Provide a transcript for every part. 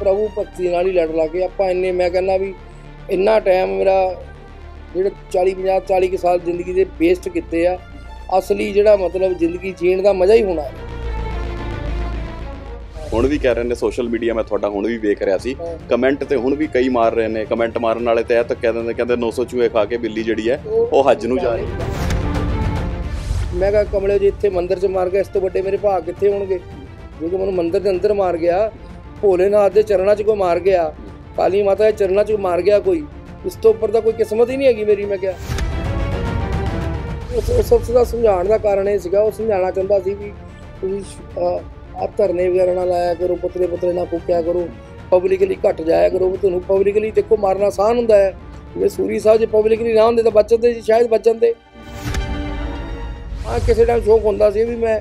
ਪ੍ਰਭੂ ਭਗਤੀ ਨਾਲ ਹੀ ਲੜ ਲਾ ਕੇ ਆਪਾਂ ਇੰਨੇ ਮੈਂ ਕਹਿੰਦਾ ਵੀ ਇੰਨਾ ਟਾਈਮ ਮੇਰਾ ਜਿਹੜੇ 40 50 40 ਕੁ ਸਾਲ ਜ਼ਿੰਦਗੀ ਦੇ ਵੇਸਟ ਕੀਤੇ ਆ ਅਸਲੀ ਜਿਹੜਾ ਮਤਲਬ ਜ਼ਿੰਦਗੀ ਜੀਣ ਦਾ ਮਜ਼ਾ ਹੀ ਹੋਣਾ ਹੈ। ਹੁਣ ਵੀ ਕਹਿ ਰਹੇ ਨੇ ਸੋਸ਼ਲ ਮੀਡੀਆ ਮੈਂ ਤੁਹਾਡਾ ਹੁਣ ਵੀ ਵੇਖ ਰਿਹਾ ਸੀ। ਕਮੈਂਟ ਤੇ ਹੁਣ ਵੀ ਕਈ ਮਾਰ ਰਹੇ ਨੇ। ਕਮੈਂਟ ਮਾਰਨ ਵਾਲੇ ਤੇ ਇਹ ਤਾਂ ਕਹਿ ਦਿੰਦੇ ਕਹਿੰਦੇ 900 ਚੂਹੇ ਖਾ ਕੇ ਬਿੱਲੀ ਜਿਹੜੀ ਹੈ ਉਹ ਹੱਜ ਨੂੰ ਜਾ ਰਹੀ ਹੈ। ਮੈਂ ਕਿਹਾ ਕਮਲੇ ਜੀ ਇੱਥੇ ਮੰਦਿਰ 'ਚ ਮਾਰ ਗਿਆ ਇਸ ਤੋਂ ਵੱਡੇ ਮੇਰੇ ਭਾਗ ਕਿੱਥੇ ਹੋਣਗੇ? ਜੇ ਕਿ ਮੈਨੂੰ ਮੰਦਿਰ ਦੇ ਅੰਦਰ ਮਾਰ ਗਿਆ, ਭੋਲੇਨਾਥ ਦੇ ਚਰਨਾਂ 'ਚ ਕੋਈ ਮਾਰ ਗਿਆ, ਕਾਲੀ ਮਾਤਾ ਦੇ ਚਰਨਾਂ 'ਚ ਮਾਰ ਗਿਆ ਕੋਈ, ਇਸ ਤੋਂ ਉੱਪਰ ਤਾਂ ਕੋਈ ਕਿਸਮਤ ਹੀ ਨਹੀਂ ਹੈਗੀ ਮੇਰੀ, ਮੈਂ ਕਿਹਾ। ਉਸ ਉਸ ਦਾ ਸਮਝਾਉਣ ਦਾ ਕਾਰਨ ਇਹ ਸੀਗਾ, ਉਹ ਸਮਝਾਉਣਾ ਚਾਹੁੰਦਾ ਸੀ ਵੀ ਤੁਸੀਂ ਆ ਧਰਨੇ ਵਗੈਰਾ ਨਾ ਲਾਇਆ ਕਰੋ ਪੁੱਤਰੇ ਪੁੱਤਰੇ ਨਾ ਫੂਕਿਆ ਕਰੋ ਪਬਲਿਕਲੀ ਘਟ ਜਾਇਆ ਕਰੋ, ਵੀ ਤੁਹਾਨੂੰ ਪਬਲਿਕਲੀ ਦੇਖੋ ਮਾਰਨਾ ਆਸਾਨ ਹੁੰਦਾ ਹੈ। ਜੇ ਸੂਰੀ ਸਾਹਿਬ ਜੇ ਪਬਲਿਕਲੀ ਨਾ ਹੁੰਦੇ ਤਾਂ ਬਚਣ ਦੇ, ਸ਼ਾਇਦ ਬਚਣ ਦੇ। ਆ ਕਿਸੇ ਟਾਈਮ ਸ਼ੌਕ ਹੁੰਦਾ ਸੀ ਵੀ ਮੈਂ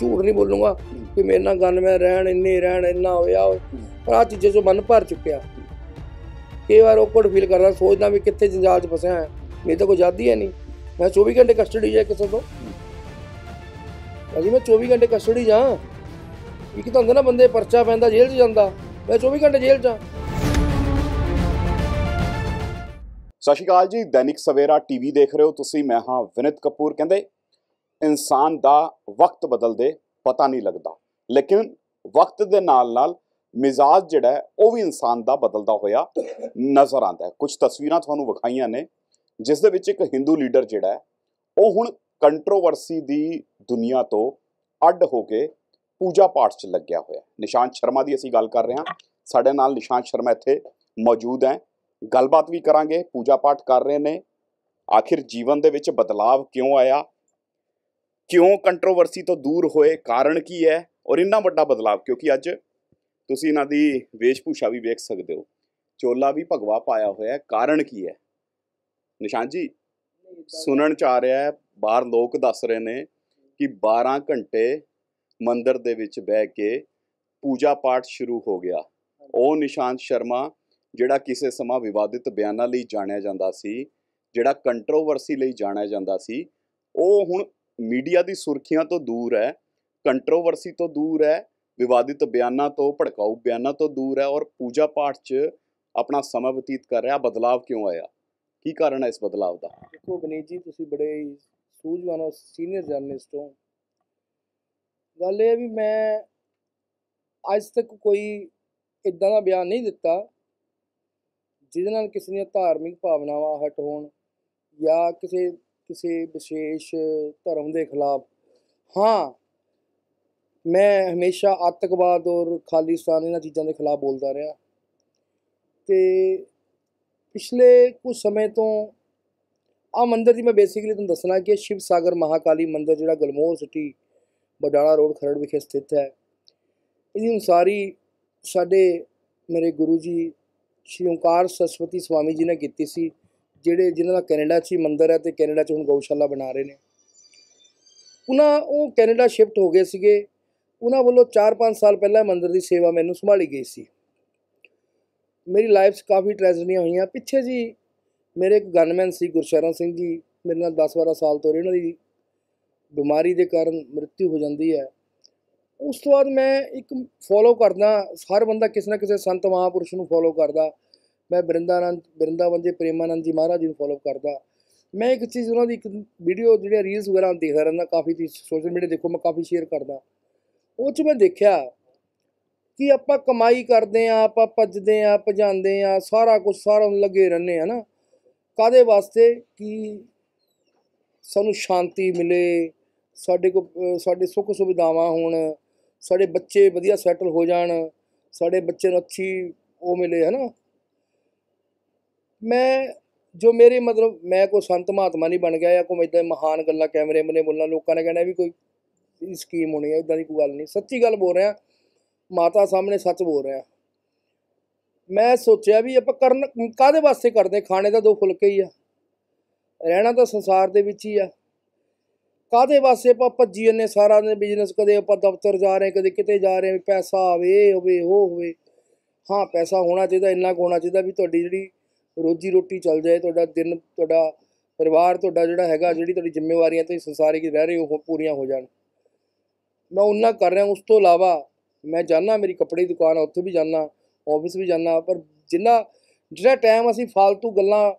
ਝੂਠ ਨਹੀਂ ਬੋਲੂੰਗਾ। ਕਿ ਮੇਰੇ ਨਾਲ ਗੱਲ, ਮੈਂ ਰਹਿਣ ਇੰਨੇ ਰਹਿਣ, ਇੰਨਾ ਹੋਇਆ ਪਰ ਆ ਚੀਜ਼ਾਂ ਤੋਂ ਮਨ ਭਰ ਚੁੱਕਿਆ। ਕਈ ਵਾਰ ਔਕਵਰਡ ਫੀਲ ਕਰਦਾ, ਸੋਚਦਾ ਵੀ ਕਿੱਥੇ ਜੰਜਾਲ 'ਚ ਫਸਿਆ ਹੈ ਮੇਰੀ ਤਾਂ ਕੋਈ ਆਜ਼ਾਦੀ ਹੈ ਨਹੀਂ। ਮੈਂ 24 ਘੰਟੇ ਕਸਟਡੀ 'ਚ ਕਿਸੇ ਤੋਂ। ਅਜੀ ਮੈਂ 24 ਘੰਟੇ ਕਸਟਡੀ ਜਾ ਇੱਕ ਤਾਂ ਹੁੰਦਾ ਨਾ ਬੰਦੇ ਪਰਚਾ ਪੈਂਦਾ, ਜੇਲ੍ਹ 'ਚ ਜਾਂਦਾ। ਮੈਂ 24 ਘੰਟੇ ਜੇਲ੍ਹ 'ਚ ਹਾਂ ਸਤਿ ਸ਼੍ਰੀ ਅਕਾਲ ਜੀ, ਦੈਨਿਕ ਸਵੇਰਾ ਟੀਵੀ ਦੇਖ ਰਹੇ ਹੋ ਤੁਸੀਂ। ਮੈਂ ਹਾਂ ਵਿਨਿਤ ਕਪੂਰ। ਕਹਿੰਦੇ, ਇਨਸਾਨ ਦਾ ਵਕਤ ਬਦਲਦੇ ਪਤਾ ਨਹੀਂ ਲੱਗਦਾ। ਲੇਕਿਨ ਵਕਤ ਦੇ ਨਾਲ ਨਾਲ ਮਿਜ਼ਾਜ ਜਿਹੜਾ ਉਹ ਵੀ ਇਨਸਾਨ ਦਾ ਬਦਲਦਾ ਹੋਇਆ ਨਜ਼ਰ ਆਉਂਦਾ ਹੈ। ਕੁਝ ਤਸਵੀਰਾਂ ਤੁਹਾਨੂੰ ਵਿਖਾਈਆਂ ਨੇ, ਜਿਸ ਦੇ ਵਿੱਚ ਇੱਕ ਹਿੰਦੂ ਲੀਡਰ ਜਿਹੜਾ ਉਹ ਹੁਣ ਕੰਟਰੋਵਰਸੀ ਦੀ ਦੁਨੀਆ ਤੋਂ ਅੱਡ ਹੋ ਕੇ ਪੂਜਾ ਪਾਠ 'ਚ ਲੱਗਿਆ ਹੋਇਆ ਨਿਸ਼ਾਂਤ ਸ਼ਰਮਾ ਦੀ ਅਸੀਂ ਗੱਲ ਕਰ ਰਹੇ ਹਾਂ। ਸਾਡੇ ਨਾਲ ਨਿਸ਼ਾਂਤ ਸ਼ਰਮਾ ਇੱਥੇ ਮੌਜੂਦ ਹੈ। ਗੱਲਬਾਤ ਵੀ ਕਰਾਂਗੇ, ਪੂਜਾ ਪਾਠ ਕਰ ਰਹੇ ਨੇ। ਆਖਿਰ ਜੀਵਨ ਦੇ ਵਿੱਚ ਬਦਲਾਵ ਕਿਉਂ ਆਇਆ? ਕਿਉਂ ਕੰਟਰੋਵਰਸੀ ਤੋਂ ਦੂਰ ਹੋਏ? ਕਾਰਨ ਕੀ ਹੈ? ਔਰ ਇੰਨਾ ਵੱਡਾ ਬਦਲਾਵ, ਕਿਉਂਕਿ ਅੱਜ ਤੁਸੀਂ ਇਹਨਾਂ ਦੀ ਵੇਸ਼ਭੂਸ਼ਾ ਵੀ ਵੇਖ ਸਕਦੇ ਹੋ। ਚੋਲਾ ਵੀ ਭਗਵਾ ਪਾਇਆ ਹੋਇਆ ਕਾਰਨ ਕੀ ਹੈ? ਨਿਸ਼ਾਨ ਜੀ, ਸੁਣਨ ਚ ਆ ਰਿਹਾ ਹੈ, ਬਾਹਰ ਲੋਕ ਦੱਸ ਰਹੇ ਨੇ ਕਿ 12 ਘੰਟੇ ਮੰਦਰ ਦੇ ਵਿੱਚ ਬਹਿ ਕੇ ਪੂਜਾ ਪਾਠ ਸ਼ੁਰੂ ਹੋ ਗਿਆ। ਉਹ ਨਿਸ਼ਾਂਤ ਸ਼ਰਮਾ, ਜਿਹੜਾ ਕਿਸੇ ਸਮਾਂ ਵਿਵਾਦਿਤ ਬਿਆਨਾਂ ਲਈ ਜਾਣਿਆ ਜਾਂਦਾ ਸੀ, ਜਿਹੜਾ ਕੰਟਰੋਵਰਸੀ ਲਈ ਜਾਣਿਆ ਜਾਂਦਾ ਸੀ, ਉਹ ਹੁਣ ਮੀਡੀਆ ਦੀ ਸੁਰਖੀਆਂ ਤੋਂ ਦੂਰ ਹੈ। ਕੰਟਰੋਵਰਸੀ ਤੋਂ ਦੂਰ ਹੈ, ਵਿਵਾਦਿਤ ਬਿਆਨਾਂ ਤੋਂ, ਭੜਕਾਊ ਬਿਆਨਾਂ ਤੋਂ ਦੂਰ ਹੈ ਔਰ ਪੂਜਾ ਪਾਠ 'ਚ ਆਪਣਾ ਸਮਾਂ ਬਤੀਤ ਕਰ ਰਿਹਾ। ਬਦਲਾਵ ਕਿਉਂ ਆਇਆ? ਕੀ ਕਾਰਨ ਹੈ ਇਸ ਬਦਲਾਵ ਦਾ? ਦੇਖੋ ਬਨੀਤ ਜੀ, ਤੁਸੀਂ ਬੜੇ ਸੂਝਵਾਨ ਹੋ ਸੀਨੀਅਰ ਜਰਨਲਿਸਟ ਹੋ। ਗੱਲ ਇਹ ਵੀ ਮੈਂ ਅੱਜ ਤੱਕ ਕੋਈ ਇਦਾਂ ਦਾ ਬਿਆਨ ਨਹੀਂ ਦਿੱਤਾ, ਜਿਹਦੇ ਨਾਲ ਕਿਸੇ ਦੀਆਂ ਧਾਰਮਿਕ ਭਾਵਨਾਵਾਂ ਹਟ ਹੋਣ ਜਾਂ ਕਿਸੇ ਕਿਸੇ ਵਿਸ਼ੇਸ਼ ਧਰਮ ਦੇ ਖਿਲਾਫ। ਹਾਂ ਮੈਂ ਹਮੇਸ਼ਾ ਆਤੰਕਵਾਦ ਔਰ ਖਾਲਿਸਤਾਨ ਇਹਨਾਂ ਚੀਜ਼ਾਂ ਦੇ ਖਿਲਾਫ ਬੋਲਦਾ ਰਿਹਾ। ਤੇ ਪਿਛਲੇ ਕੁਝ ਸਮੇਂ ਤੋਂ ਆ ਮੰਦਿਰ ਦੀ ਮੈਂ ਬੇਸਿਕਲੀ ਤੁਹਾਨੂੰ ਦੱਸਣਾ ਕਿ ਸ਼ਿਵ ਸਾਗਰ ਮਹਾਕਾਲੀ ਮੰਦਿਰ ਜਿਹੜਾ glamour city, Badala road Kharar ਵਿਖੇ ਸਥਿਤ ਹੈ। ਇਹਦੀ ਉਸਾਰੀ ਸਾਡੇ ਮੇਰੇ ਗੁਰੂ ਜੀ ਸ਼੍ਰੀ ਓਂਕਾਰ ਸਰਸਵਤੀ ਸਵਾਮੀ ਜੀ ਨੇ ਕੀਤੀ ਸੀ, ਜਿਹੜੇ ਜਿਨ੍ਹਾਂ ਦਾ ਕੈਨੇਡਾ 'ਚ ਹੀ ਮੰਦਿਰ ਹੈ ਤੇ ਕੈਨੇਡਾ 'ਚ ਹੁਣ ਗਊਸ਼ਾਲਾ ਬਣਾ ਰਹੇ ਨੇ। ਉਹਨਾਂ, ਉਹ ਕੈਨੇਡਾ ਸ਼ਿਫਟ ਹੋ ਗਏ ਸੀਗੇ। ਉਹਨਾਂ ਵੱਲੋਂ 4-5 ਸਾਲ ਪਹਿਲਾਂ ਇਹ ਮੰਦਿਰ ਦੀ ਸੇਵਾ ਮੈਨੂੰ ਸੰਭਾਲੀ ਗਈ ਸੀ। ਮੇਰੀ ਲਾਈਫ 'ਚ ਕਾਫੀ ਟ੍ਰੈਜਡੀਆਂ ਹੋਈਆਂ। ਪਿੱਛੇ ਜੀ ਮੇਰੇ ਇੱਕ ਗਨਮੈਨ ਸੀ ਗੁਰਸ਼ਰਨ ਸਿੰਘ ਜੀ, ਮੇਰੇ ਨਾਲ 10-12 ਸਾਲ ਤੋਂ ਰਹੇ ਇਹਨਾਂ ਦੀ ਬਿਮਾਰੀ ਦੇ ਕਾਰਨ ਮ੍ਰਿਤਿੂ ਹੋ ਜਾਂਦੀ ਹੈ। ਉਸ ਤੋਂ ਬਾਅਦ ਮੈਂ ਇੱਕ ਫੋਲੋ ਕਰਦਾ, ਹਰ ਬੰਦਾ ਕਿਸੇ ਨਾ ਕਿਸੇ ਸੰਤ ਮਹਾਪੁਰਸ਼ ਨੂੰ ਫੋਲੋ ਕਰਦਾ। ਮੈਂ ਬ੍ਰਿੰਦਾਨੰਦ, ਬ੍ਰਿੰਦਾਵਨ ਦੇ ਪ੍ਰੇਮਾਨੰਦ ਜੀ ਮਹਾਰਾਜ ਜੀ ਨੂੰ ਫੋਲੋ ਕਰਦਾ। ਮੈਂ ਇੱਕ ਚੀਜ਼ ਉਹਨਾਂ ਦੀ ਇੱਕ ਵੀਡੀਓ ਜਿਹੜੇ ਰੀਲਸ ਵਗੈਰਾ ਦੇਖਦਾ ਰਹਿੰਦਾ, ਕਾਫੀ ਚੀਜ਼ ਸੋਸ਼ਲ ਮੀਡੀਆ ਦੇਖੋ, ਮੈਂ ਕਾਫੀ ਸ਼ੇਅਰ ਕਰਦਾ। ਉਹ 'ਚ ਮੈਂ ਦੇਖਿਆ ਕਿ ਆਪਾਂ ਕਮਾਈ ਕਰਦੇ ਆ, ਆਪਾਂ ਭੱਜਦੇ ਆ, ਭਜਾਉਂਦੇ ਆ, ਸਾਰਾ ਕੁਝ ਸਾਰਾ ਨੂੰ ਲੱਗੇ ਰਹਿੰਦੇ ਆ ਨਾ। ਕਾਦੇ ਵਾਸਤੇ? ਕਿ ਸਾਨੂੰ ਸ਼ਾਂਤੀ ਮਿਲੇ, ਸਾਡੇ ਕੋ ਸਾਡੇ ਸੁੱਖ ਸੁਵਿਧਾਵਾਂ ਹੋਣ, ਸਾਡੇ ਬੱਚੇ ਵਧੀਆ ਸੈਟਲ ਹੋ ਜਾਣ, ਸਾਡੇ ਬੱਚੇ ਨੂੰ ਅੱਛੀ ਉਹ ਮਿਲੇ ਹੈ ਨਾ ਮੈਂ, ਜੋ ਮੇਰੇ ਮਤਲਬ, ਮੈਂ ਕੋਈ ਸੰਤ ਮਹਾਤਮਾ ਨਹੀਂ ਬਣ ਗਿਆ ਜਾਂ ਕੋਈ ਇਦਾਂ ਮਹਾਨ ਗੱਲਾਂ ਕੈਮਰੇ ਮਨੇ ਬੋਲਣਾ, ਲੋਕਾਂ ਨੇ ਕਹਿਣਾ ਵੀ ਕੋਈ ਸਕੀਮ ਹੋਣੀ ਹੈ ਇਦਾਂ ਦੀ ਕੋਈ ਗੱਲ ਨਹੀਂ। ਸੱਚੀ ਗੱਲ ਬੋਲ ਰਿਹਾ, ਮਾਤਾ ਸਾਹਮਣੇ ਸੱਚ ਬੋਲ ਰਿਹਾ। ਮੈਂ ਸੋਚਿਆ ਵੀ ਆਪਾਂ ਕਰਨ ਕਾਦੇ ਵਾਸਤੇ ਕਰਦੇ? ਖਾਣੇ ਦਾ ਦੋ ਫੁਲਕੇ ਹੀ ਆ। ਰਹਿਣਾ ਤਾਂ ਸੰਸਾਰ ਦੇ ਵਿੱਚ ਹੀ ਆ। ਕਾਦੇ ਵਾਸਤੇ ਆਪਾਂ ਭੱਜੀ ਜੰਨੇ ਸਾਰਾ ਦਿਨ ਬਿਜ਼ਨਸ ਕਦੇ ਆਪਾਂ ਦਫ਼ਤਰ ਜਾ ਰਹੇ, ਕਦੇ ਕਿਤੇ ਜਾ ਰਹੇ ਪੈਸਾ ਆਵੇ, ਇਹ ਹੋਵੇ, ਉਹ ਹੋਵੇ। ਹਾਂ, ਪੈਸਾ ਹੋਣਾ ਚਾਹੀਦਾ, ਇੰਨਾ ਕੁ ਹੋਣਾ ਚਾਹੀਦਾ ਵੀ ਤੁਹਾਡੀ ਜਿਹੜੀ ਰੋਜੀ ਰੋਟੀ ਚੱਲ ਜਾਏ, ਤੁਹਾਡਾ ਦਿਨ, ਤੁਹਾਡਾ ਪਰਿਵਾਰ, ਤੁਹਾਡਾ ਜਿਹੜਾ ਹੈਗਾ, ਜਿਹੜੀ ਤੁਹਾਡੀ ਜ਼ਿੰਮੇਵਾਰੀਆਂ ਤੇ ਸੰਸਾਰਿਕ ਰਹਿ ਰਹੇ ਹੋ ਪੂਰੀਆਂ ਹੋ ਜਾਣ। ਮੈਂ ਉਹਨਾਂ ਕਰ ਰਿਹਾ, ਉਸ ਤੋਂ ਇਲਾਵਾ ਮੈਂ ਜਾਣਾ ਮੇਰੀ ਕੱਪੜੇ ਦੀ ਦੁਕਾਨ ਆ, ਉੱਥੇ ਵੀ ਜਾਣਾ ਆਫਿਸ ਵੀ ਜਾਣਾ ਪਰ ਜਿੰਨਾ, ਜਿਹੜਾ ਟਾਈਮ ਅਸੀਂ ਫालतू ਗੱਲਾਂ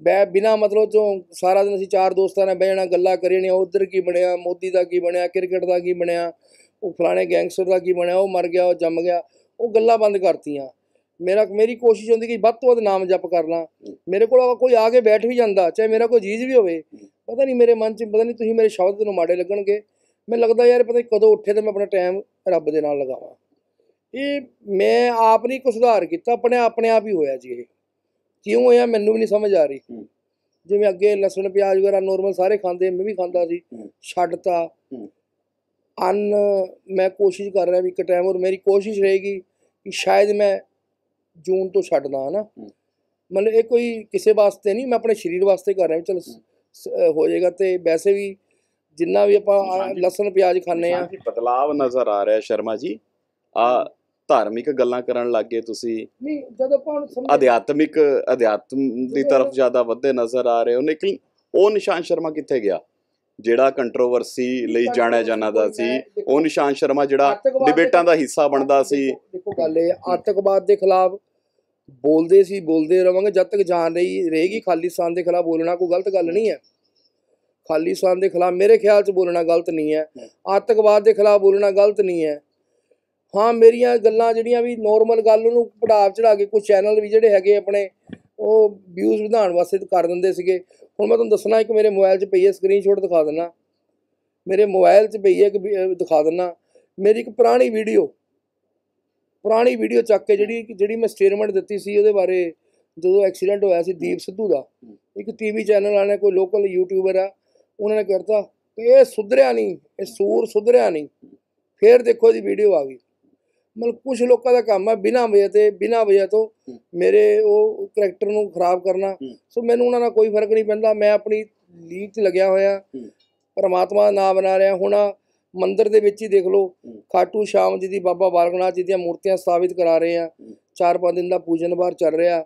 ਬੈ, ਬਿਨਾ ਮਤਲਬ ਤੋਂ ਸਾਰਾ ਦਿਨ ਅਸੀਂ ਚਾਰ ਦੋਸਤਾਂ ਨਾਲ ਬਹਿ ਜਾਣਾ, ਗੱਲਾਂ ਕਰੀ ਜਾਣੀਆਂ ਉਧਰ ਕੀ ਬਣਿਆ, ਮੋਦੀ ਦਾ ਕੀ ਬਣਿਆ, ਕ੍ਰਿਕਟ ਦਾ ਕੀ ਬਣਿਆ, ਉਹ ਫਲਾਣੇ ਗੈਂਗਸਟਰ ਦਾ ਕੀ ਬਣਿਆ, ਉਹ ਮਰ ਗਿਆ, ਉਹ ਜੰਮ ਗਿਆ, ਉਹ ਗੱਲਾਂ ਬੰਦ ਕਰਤੀਆਂ। ਮੇਰਾ, ਮੇਰੀ ਕੋਸ਼ਿਸ਼ ਹੁੰਦੀ ਕਿ ਵੱਧ ਤੋਂ ਵੱਧ ਨਾਮ ਜਪ ਕਰਨਾ ਮੇਰੇ ਕੋਲ ਕੋਈ ਆ ਕੇ ਬੈਠ ਵੀ ਜਾਂਦਾ, ਚਾਹੇ ਮੇਰਾ ਕੋਈ ਜੀਜ ਵੀ ਹੋਵੇ, ਪਤਾ ਨਹੀਂ ਮੇਰੇ ਮਨ 'ਚ, ਪਤਾ ਨਹੀਂ ਤੁਸੀਂ ਮੇਰੇ ਸ਼ਬਦ ਨੂੰ ਮਾੜੇ ਲੱਗਣਗੇ। ਮੈਨੂੰ ਲੱਗਦਾ ਯਾਰ ਪਤਾ ਨਹੀਂ ਕਦੋਂ ਉੱਠੇ ਤੇ ਮੈਂ ਆਪਣਾ ਟਾਈਮ ਰੱਬ ਦੇ ਨਾਲ ਲਗਾਵਾਂ ਇਹ ਮੈਂ ਆਪ ਨਹੀਂ ਕੁਛ ਸੁਧਾਰ ਕੀਤਾ ਆਪਣੇ ਆਪਣੇ ਆਪ ਹੀ ਹੋਇਆ ਜੀ ਇਹ ਕਿਉਂ ਹੋਇਆ ਮੈਨੂੰ ਵੀ ਨਹੀਂ ਸਮਝ ਆ ਰਹੀ। ਜਿਵੇਂ ਅੱਗੇ ਲਸਣ ਪਿਆਜ਼ ਵਗੈਰਾ ਨੋਰਮਲ ਸਾਰੇ ਖਾਂਦੇ ਮੈਂ ਵੀ ਖਾਂਦਾ ਸੀ। ਛੱਡਤਾ। ਅੰਨ ਮੈਂ ਕੋਸ਼ਿਸ਼ ਕਰ ਰਿਹਾ ਵੀ ਇੱਕ ਟਾਈਮ ਔਰ ਮੇਰੀ ਕੋਸ਼ਿਸ਼ ਰਹੇਗੀ ਕਿ ਸ਼ਾਇਦ ਮੈਂ ਜੂਨ ਤੋਂ ਛੱਡਦਾ ਹਨਾ। ਮਤਲਬ ਇਹ ਕੋਈ ਕਿਸੇ ਵਾਸਤੇ ਨਹੀਂ ਮੈਂ ਆਪਣੇ ਸਰੀਰ ਵਾਸਤੇ ਕਰ ਰਿਹਾ ਵੀ ਚਲ ਹੋ ਜਾਏਗਾ ਤੇ ਵੈਸੇ ਵੀ ਜਿੰਨਾ ਵੀ ਆਪਾਂ। ਲਸਣ ਪਿਆਜ਼ ਖਾਂਦੇ ਆ ਬਦਲਾਵ ਨਜ਼ਰ ਆ ਰਿਹਾ ਸ਼ਰਮਾ ਜੀ। ਆ ਧਾਰਮਿਕ ਗੱਲਾਂ ਕਰਨ ਲੱਗੇ ਤੁਸੀਂ। ਨਹੀਂ ਜਦੋਂ ਆਪਾਂ ਅਧਿਆਤਮਿਕ ਅਧਿਆਤਮ ਦੀ ਤਰਫ ਜ਼ਿਆਦਾ ਵੱਧੇ ਨਜ਼ਰ ਆ ਰਹੇ ਹੋ ਲੇਕਿਨ ਉਹ ਨਿਸ਼ਾਨ ਸ਼ਰਮਾ ਕਿੱਥੇ ਗਿਆ? ਜਿਹੜਾ ਕੰਟਰੋਵਰਸੀ ਲਈ ਜਾਣਿਆ ਜਾਂਦਾ ਸੀ ਉਹ ਨਿਸ਼ਾਨ ਸ਼ਰਮਾ ਜਿਹੜਾ ਡਿਬੇਟਾਂ ਦਾ ਹਿੱਸਾ ਬਣਦਾ ਸੀ। ਦੇਖੋ- ਗੱਲ ਇਹ ਆਤੰਕਵਾਦ ਦੇ ਖਿਲਾਫ ਬੋਲਦੇ ਸੀ ਬੋਲਦੇ ਰਵਾਂਗੇ ਜਦ ਤੱਕ ਜਾਨ ਰਹੀ ਰਹੇਗੀ ਖਾਲਿਸਤਾਨ ਦੇ ਖਿਲਾਫ ਬੋਲਣਾ ਕੋਈ ਗਲਤ ਗੱਲ ਨਹੀਂ ਹੈ। ਖਾਲਿਸਤਾਨ ਦੇ ਖਿਲਾਫ ਮੇਰੇ ਖਿਆਲ 'ਚ ਬੋਲਣਾ ਗਲਤ ਨਹੀਂ ਹੈ। ਆਤੰਕਵਾਦ ਦੇ ਖਿਲਾਫ ਬੋਲਣਾ ਗਲਤ ਨਹੀਂ ਹੈ। ਹਾਂ ਮੇਰੀਆਂ ਗੱਲਾਂ ਜਿਹੜੀਆਂ ਵੀ ਨੋਰਮਲ ਗੱਲ ਨੂੰ ਪੜਾਵ ਚੜਾ ਕੇ ਕੁਝ ਚੈਨਲ ਵੀ ਜਿਹੜੇ ਹੈਗੇ ਆਪਣੇ ਉਹ ਵਿਊਜ਼ ਵਧਾਉਣ ਵਾਸਤੇ ਕਰ ਦਿੰਦੇ ਸੀਗੇ। ਹੁਣ ਮੈਂ ਤੁਹਾਨੂੰ ਦੱਸਣਾ ਇੱਕ ਮੇਰੇ ਮੋਬਾਈਲ 'ਚ ਪਈ ਹੈ ਸਕਰੀਨਸ਼ਾਟ ਦਿਖਾ ਦਿੰਦਾ। ਮੇਰੇ ਮੋਬਾਈਲ 'ਚ ਪਈ ਹੈ ਇੱਕ ਦਿਖਾ ਦਿੰਦਾ। ਮੇਰੀ ਇੱਕ ਪੁਰਾਣੀ ਵੀਡੀਓ ਪੁਰਾਣੀ ਵੀਡੀਓ ਚੱਕ ਕੇ ਜਿਹੜੀ ਜਿਹੜੀ ਮੈਂ ਸਟੇਟਮੈਂਟ ਦਿੱਤੀ ਸੀ ਉਹਦੇ ਬਾਰੇ ਜਦੋਂ ਐਕਸੀਡੈਂਟ ਹੋਇਆ ਸੀ ਦੀਪ ਸਿੱਧੂ ਦਾ ਇੱਕ ਟੀਵੀ ਚੈਨਲ ਵਾਲੇ ਕੋਈ ਲੋਕਲ ਯੂਟਿਊਬਰ ਆ। ਉਹਨਾਂ ਨੇ ਕਰਤਾ ਕਿ ਇਹ ਸੁਧਰਿਆ ਨਹੀਂ ਇਹ ਸੂਰ ਸੁਧਰਿਆ ਨਹੀਂ। ਫੇਰ ਦੇਖੋ ਇਹਦੀ ਵੀਡੀਓ ਆ ਗਈ। ਮਤਲਬ ਕੁਝ ਲੋਕਾਂ ਦਾ ਕੰਮ ਹੈ ਬਿਨਾਂ ਵਜ੍ਹਾ ਤੇ ਬਿਨਾਂ ਵਜ੍ਹਾ ਤੋਂ ਮੇਰੇ ਉਹ ਕਰੈਕਟਰ ਨੂੰ ਖਰਾਬ ਕਰਨਾ। ਸੋ ਮੈਨੂੰ ਉਹਨਾਂ ਨਾਲ ਕੋਈ ਫ਼ਰਕ ਨਹੀਂ ਪੈਂਦਾ। ਮੈਂ ਆਪਣੀ ਲੀਗ 'ਚ ਲੱਗਿਆ ਹੋਇਆ। ਪਰਮਾਤਮਾ ਦਾ ਨਾਮ ਬਣਾ ਰਿਹਾ। ਹੁਣ ਮੰਦਿਰ ਦੇ ਵਿੱਚ ਹੀ ਦੇਖ ਲਓ। ਖਾਟੂ ਸ਼ਾਮ ਜੀ ਦੀ ਬਾਬਾ ਬਾਲਕਨਾਥ ਜੀ ਦੀਆਂ ਮੂਰਤੀਆਂ ਸਥਾਪਿਤ ਕਰਾ ਰਹੇ ਆ। ਚਾਰ ਪੰਜ ਦਿਨ ਦਾ ਪੂਜਨ ਬਾਹਰ ਚੱਲ ਰਿਹਾ।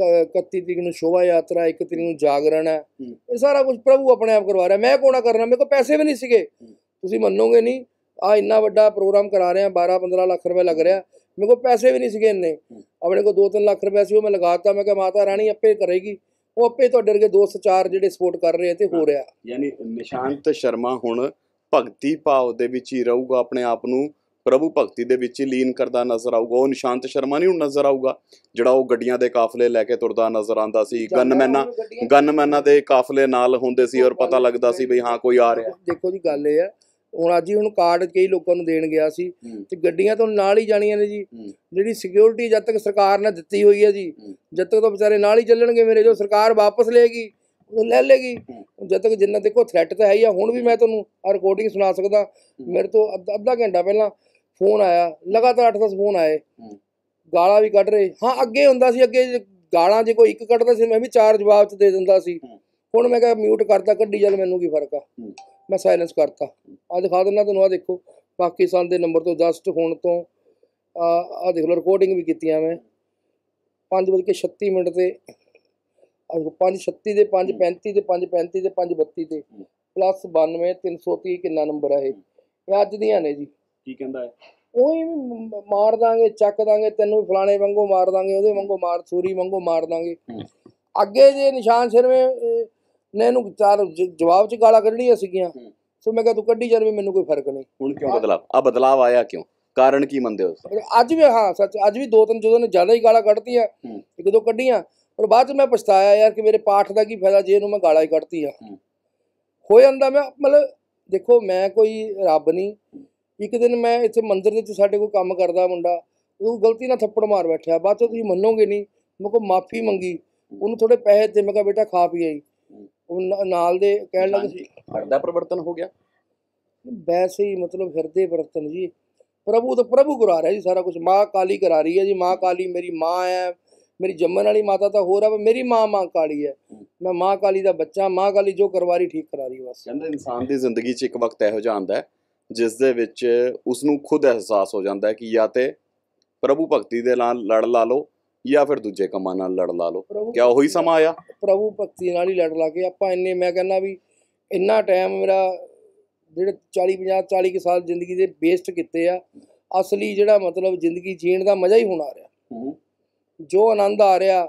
31 ਤਰੀਕ ਨੂੰ ਸ਼ੋਭਾ ਯਾਤਰਾ 1 ਤਰੀਕ ਨੂੰ ਜਾਗਰਣ ਹੈ। ਇਹ ਸਾਰਾ ਕੁਝ ਪ੍ਰਭੂ ਆਪਣੇ ਆਪ ਕਰਵਾ ਰਿਹਾ। ਮੈਂ ਕੋਣਾ ਕਰਨਾ? ਮੇਰੇ ਕੋਲ ਪੈਸੇ ਵੀ ਨਹੀਂ ਸੀਗੇ। ਤੁਸੀਂ ਮੰਨੋਗੇ ਨਹੀਂ ਆ ਇੰਨਾ ਵੱਡਾ ਪ੍ਰੋਗਰਾਮ ਕਰਾ ਰਹੇ ਆ 12 15 ਲੱਖ ਰੁਪਏ ਲੱਗ ਰਿਹਾ। ਮੇਰੇ ਕੋਲ ਪੈਸੇ ਵੀ ਨਹੀਂ ਸੀਗੇ ਇੰਨੇ। ਆਪਣੇ ਕੋਲ 2-3 ਲੱਖ ਰੁਪਏ ਸੀ ਉਹ ਮੈਂ ਲਗਾਤਾ। ਮੈਂ ਕਿਹਾ ਮਾਤਾ ਰਾਣੀ ਆਪੇ ਕਰੇਗੀ। ਉਹ ਆਪੇ ਤੁਹਾਡੇ ਵਰਗੇ ਦੋਸਤ ਚਾਰ ਜਿਹੜੇ ਸਪੋਰਟ ਕਰ ਰਹੇ ਤੇ ਹੋ ਰਿਹਾ। ਯਾਨੀ ਨਿਸ਼ਾਂਤ ਸ਼ਰਮਾ ਹੁਣ ਭਗਤੀ ਭਾਵ ਦੇ ਵਿੱਚ ਹੀ ਰਹੂਗਾ ਆਪਣੇ ਆਪ ਨੂੰ। ਪ੍ਰਭੂ ਭਗਤੀ ਦੇ ਵਿੱਚ ਹੀ ਲੀਨ ਕਰਦਾ ਨਜ਼ਰ ਆਊਗਾ ਉਹ ਨਿਸ਼ਾਂਤ ਸ਼ਰਮਾ ਨਹੀਂ ਹੁਣ ਨਜ਼ਰ ਆਊਗਾ ਜਿਹੜਾ ਉਹ ਗੱਡੀਆਂ ਦੇ ਕਾਫਲੇ ਲੈ ਕੇ ਤੁਰਦਾ ਨਜ਼ਰ ਆਂਦਾ ਸੀ ਗਨਮੈਨਾਂ ਗਨਮੈਨਾਂ ਦੇ ਕਾਫਲੇ ਨਾਲ ਹੁੰਦੇ ਸੀ ਔਰ ਪਤਾ ਲੱਗਦਾ ਸੀ ਵੀ ਹਾਂ ਕੋਈ ਆ ਰਿਹਾ ਦੇਖੋ ਜੀ ਗੱਲ ਇਹ ਆ ਹੁਣ ਅੱਜ ਹੀ ਹੁਣ ਕਾਰਡ ਕਈ ਲੋਕਾਂ ਨੂੰ ਦੇਣ ਗਿਆ ਸੀ। ਤੇ ਗੱਡੀਆਂ ਤਾਂ ਨਾਲ ਹੀ ਜਾਣੀਆਂ ਨੇ ਜੀ। ਜਿਹੜੀ ਸਿਕਿਉਰਿਟੀ ਜਦ ਤੱਕ ਸਰਕਾਰ ਨੇ ਦਿੱਤੀ ਹੋਈ ਹੈ ਜੀ। ਜਦ ਤੱਕ ਤਾਂ ਵਿਚਾਰੇ ਨਾਲ ਹੀ ਚੱਲਣਗੇ ਮੇਰੇ ਜੋ ਸਰਕਾਰ ਵਾਪਸ ਲਏਗੀ ਉਹ ਲੈ ਲੇਗੀ ਜਦ ਤੱਕ ਜਿੰਨਾ ਦੇਖੋ ਥ੍ਰੈਟ ਤਾਂ ਹੈ ਹੀ ਆ ਹੁਣ ਵੀ ਮੈਂ ਤੁਹਾਨੂੰ ਰਿਕਾਰਡਿੰਗ ਸੁਣਾ ਸਕਦਾ ਮੇਰੇ ਤੋਂ ਅੱਧ- ਅੱਧਾ ਘੰਟਾ ਪਹਿਲਾਂ ਫੋਨ ਆਇਆ ਲਗਾਤਾਰ 8-10 ਫੋਨ ਆਏ। ਗਾਲਾਂ ਵੀ ਕੱਢ ਰਹੇ। ਹਾਂ ਅੱਗੇ ਹੁੰਦਾ ਸੀ ਅੱਗੇ ਗਾਲਾਂ ਜੇ ਕੋਈ ਇੱਕ ਕੱਢਦਾ ਸੀ ਮੈਂ ਵੀ ਚਾਰ ਜਵਾਬ ਚ ਦੇ ਦਿੰਦਾ ਸੀ। ਹੁਣ ਮੈਂ ਕਿਹਾ ਮਿਊਟ ਕਰਤਾ ਕੱਢੀ ਚੱਲ ਮੈਨੂੰ ਕੀ ਫ਼ਰਕ ਆ? ਮੈਂ ਸਾਇਲੈਂਸ ਕਰਤਾ। ਆ ਦਿਖਾ ਦਿੰਦਾ ਤੁਹਾਨੂੰ ਆ ਦੇਖੋ। ਪਾਕਿਸਤਾਨ ਦੇ ਨੰਬਰ ਤੋਂ ਜਸਟ ਹੁਣ ਤੋਂ ਆ ਆ ਦੇਖ ਲਓ ਰਿਕਾਰਡਿੰਗ ਵੀ ਕੀਤੀਆਂ ਮੈਂ। 5:36 ਮਿੰਟ ਤੇ ਆ ਦੇਖੋ 5:36 ਦੇ 5:35 ਤੇ 5:35 ਤੇ 5:32 ਤੇ ਪਲੱਸ 92 330 ਕਿੰਨਾ ਨੰਬਰ ਆ ਇਹ? ਇਹ ਅੱਜ ਦੀਆਂ ਨੇ ਜੀ। ਕੀ ਕਹਿੰਦਾ ਹੈ ਉਹੀ ਮਾਰ ਦਾਂਗੇ ਚੱਕ ਦਾਂਗੇ ਤੈਨੂੰ ਫਲਾਣੇ ਵਾਂਗੂ ਮਾਰ ਦਾਂਗੇ ਉਹਦੇ ਵਾਂਗੂ ਮਾਰ ਸੂਰੀ ਵਾਂਗੂ ਮਾਰ ਦਾਂਗੇ। ਅੱਗੇ ਜੇ ਨਿਸ਼ਾਨ ਸ਼ਰਮੇ ਨੇ ਇਹਨੂੰ ਚਾਰ ਜ- ਜਵਾਬ ਚ ਗਾਲਾਂ ਕੱਢਣੀਆਂ ਸੀਗੀਆਂ। ਸੋ ਮੈਂ ਕਿਹਾ ਤੂੰ ਕੱਢੀ ਵੀ ਮੈਨੂੰ ਕੋਈ ਫ਼ਰਕ ਨਹੀਂ ਹੁਣ ਕਿਉਂ ਬਦਲਾਵ ਆ ਬਦਲਾਵ ਆਇਆ ਕਿਉਂ ਕਾਰਨ ਕੀ ਮੰਨਦੇ ਹੋ ਅੱਜ ਵੀ ਹਾਂ ਸੱਚ ਅੱਜ ਵੀ ਦੋ ਤਿੰਨ ਜਦੋਂ ਨੇ ਜ਼ਿਆਦਾ ਹੀ ਗਾਲਾਂ ਕੱਢਤੀਆਂ। ਇੱਕ ਦੋ ਕੱਢੀਆਂ ਪਰ ਬਾਅਦ ਚ ਮੈਂ ਪਛਤਾਇਆ ਯਾਰ ਕਿ ਮੇਰੇ ਪਾਠ ਦਾ ਕੀ ਫਾਇਦਾ ਜੇ ਇਹਨੂੰ ਮੈਂ ਗਾਲਾਂ ਹੀ ਕੱਢਤੀਆਂ ਹੂੰ। ਹੋ ਜਾਂਦਾ ਮੈਂ ਮਤਲਬ ਦੇਖੋ ਮੈਂ ਕੋਈ ਰੱਬ ਨਹੀਂ ਇੱਕ ਦਿਨ ਮੈਂ ਇੱਥੇ ਮੰਦਿਰ ਦੇ ਵਿੱਚ ਸਾਡੇ ਕੋਈ ਕੰਮ ਕਰਦਾ ਮੁੰਡਾ ਉਹ ਗਲਤੀ ਨਾਲ ਥੱਪੜ ਮਾਰ ਬੈਠਿਆ। ਬਾਅਦ ਚ ਤੁਸੀਂ ਮੰਨੋਗੇ ਨਹੀਂ ਮੈਂ ਕੋ ਮਾਫੀ ਮੰਗੀ। ਉਹਨੂੰ ਥੋੜੇ ਪੈਸੇ ਤੇ ਮੈਂ ਕਿਹਾ ਬੇਟਾ ਖਾ ਪੀ ਆਈ। ਉਹ ਨਾਲ ਦੇ ਕਹਿਣ ਲੱਗੇ ਹਰਦਾ ਪਰਿਵਰਤਨ ਹੋ ਗਿਆ? ਵੈਸੇ ਹੀ ਮਤਲਬ ਹਿਰਦੇ ਬਰਤਨ ਜੀ। ਪ੍ਰਭੂ ਤਾਂ ਪ੍ਰਭੂ ਕਰਾ ਰਿਹਾ ਜੀ ਸਾਰਾ ਕੁਝ ਮਾਂ ਕਾਲੀ ਕਰਾ ਰਹੀ ਹੈ ਜੀ। ਮਾਂ ਕਾਲੀ ਮੇਰੀ ਮਾਂ ਹੈ। ਮੇਰੀ ਜੰਮਣ ਵਾਲੀ ਮਾਤਾ ਤਾਂ ਹੋਰ ਆ ਪਰ ਮੇਰੀ ਮਾਂ ਮਾਂ ਕਾਲੀ ਹੈ। ਮੈਂ ਮਾਂ ਕਾਲੀ ਦਾ ਬੱਚਾ ਮਾਂ ਕਾਲੀ ਜੋ ਕਰਵਾ ਰਹੀ ਠੀਕ ਕਰਾ ਰਹੀ ਬਸ। ਕਹਿੰਦੇ ਇਨਸਾਨ ਦੀ ਜ਼ਿੰਦਗੀ 'ਚ ਇੱਕ ਵਕਤ ਇਹੋ ਜਿਹਾ ਆਉਂਦਾ ਹੈ ਜਿਸ ਦੇ ਵਿੱਚ ਉਸ ਨੂੰ ਖੁਦ ਅਹਿਸਾਸ ਹੋ ਜਾਂਦਾ ਹੈ ਕਿ ਜਾਂ ਤੇ ਪ੍ਰਭੂ ਭਗਤੀ ਦੇ ਨਾਲ ਲੜ ਲਾ ਲਓ ਜਾਂ ਫਿਰ ਦੂਜੇ ਕੰਮਾਂ ਨਾਲ ਲੜ ਲਾ ਲਓ। ਕਿਆ ਉਹੀ ਸਮਾਂ ਆਇਆ? ਪ੍ਰਭੂ ਭਗਤੀ ਨਾਲ ਹੀ ਲੜ ਲਾ ਕੇ ਆਪਾਂ ਇੰਨੇ ਮੈਂ ਕਹਿੰਦਾ ਵੀ ਇੰਨਾ ਟਾਈਮ ਮੇਰਾ ਜਿਹੜੇ 40 50 40 ਕੁ ਸਾਲ ਜ਼ਿੰਦਗੀ ਦੇ ਵੇਸਟ ਕੀਤੇ ਆ ਅਸਲੀ ਜਿਹੜਾ ਮਤਲਬ ਜ਼ਿੰਦਗੀ ਜੀਣ ਦਾ ਮਜ਼ਾ ਹੀ ਹੁਣ ਆ ਰਿਹਾ। ਜੋ ਆਨੰਦ ਆ ਰਿਹਾ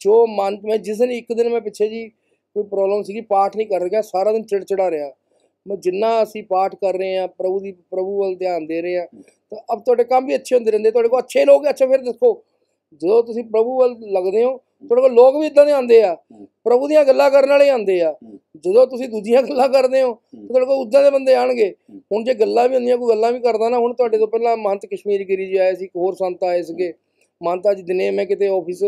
ਜੋ ਮਨ ਮੈਂ ਜਿਸ ਦਿਨ ਇੱਕ ਦਿਨ ਮੈਂ ਪਿੱਛੇ ਜੀ ਕੋਈ ਪ੍ਰੋਬਲਮ ਸੀਗੀ ਪਾਠ ਨਹੀਂ ਕਰ ਰਿਹਾ ਸਾਰਾ ਦਿਨ ਚਿੜਚਿੜਾ ਰਿਹਾ। ਮੈਂ ਜਿੰਨਾ ਅਸੀਂ ਪਾਠ ਕਰ ਰਹੇ ਆ ਪ੍ਰਭੂ ਦੀ, ਪ੍ਰਭੂ ਵੱਲ ਧਿਆਨ ਦੇ ਰਹੇ ਆ ਤਾਂ ਅਬ ਤੁਹਾਡੇ ਕੰਮ ਵੀ ਅੱਛੇ ਹੁੰਦੇ ਰਹਿੰਦੇ, ਤੁਹਾਡੇ ਕੋਲ ਅੱਛੇ ਲੋਕ ਅੱਛਾ ਫਿਰ ਦੇਖੋ, ਜਦੋਂ ਤੁਸੀਂ ਪ੍ਰਭੂ ਵੱਲ ਲੱਗਦੇ ਹੋ, ਤੁਹਾਡੇ ਕੋਲ ਲੋਕ ਵੀ ਇਦਾਂ ਦੇ ਆਉਂਦੇ ਆ, ਪ੍ਰਭੂ ਦੀਆਂ ਗੱਲਾਂ ਕਰਨ ਵਾਲੇ ਆਉਂਦੇ ਆ, ਜਦੋਂ ਤੁਸੀਂ ਦੂਜੀਆਂ ਗੱਲਾਂ ਕਰਦੇ ਹੋ, ਤਾਂ ਤੁਹਾਡੇ ਕੋਲ ਉਦਾਂ ਦੇ ਬੰਦੇ ਆਣਗੇ ਹੁਣ ਜੇ ਗੱਲਾਂ ਵੀ ਹੁੰਦੀਆਂ, ਕੋਈ ਗੱਲਾਂ ਵੀ ਕਰਦਾ ਨਾ, ਹੁਣ ਤੁਹਾਡੇ ਤੋਂ ਪਹਿਲਾਂ ਮਹੰਤ ਕਸ਼ਮੀਰ ਗਿਰੀ ਜੀ ਆਏ ਸੀ, ਇੱਕ ਹੋਰ ਸੰਤ ਆਏ ਸੀਗੇ ਮਹੰਤ ਅੱਜ ਦਿਨੇ ਮੈਂ ਕਿਤੇ ਆਫਿਸ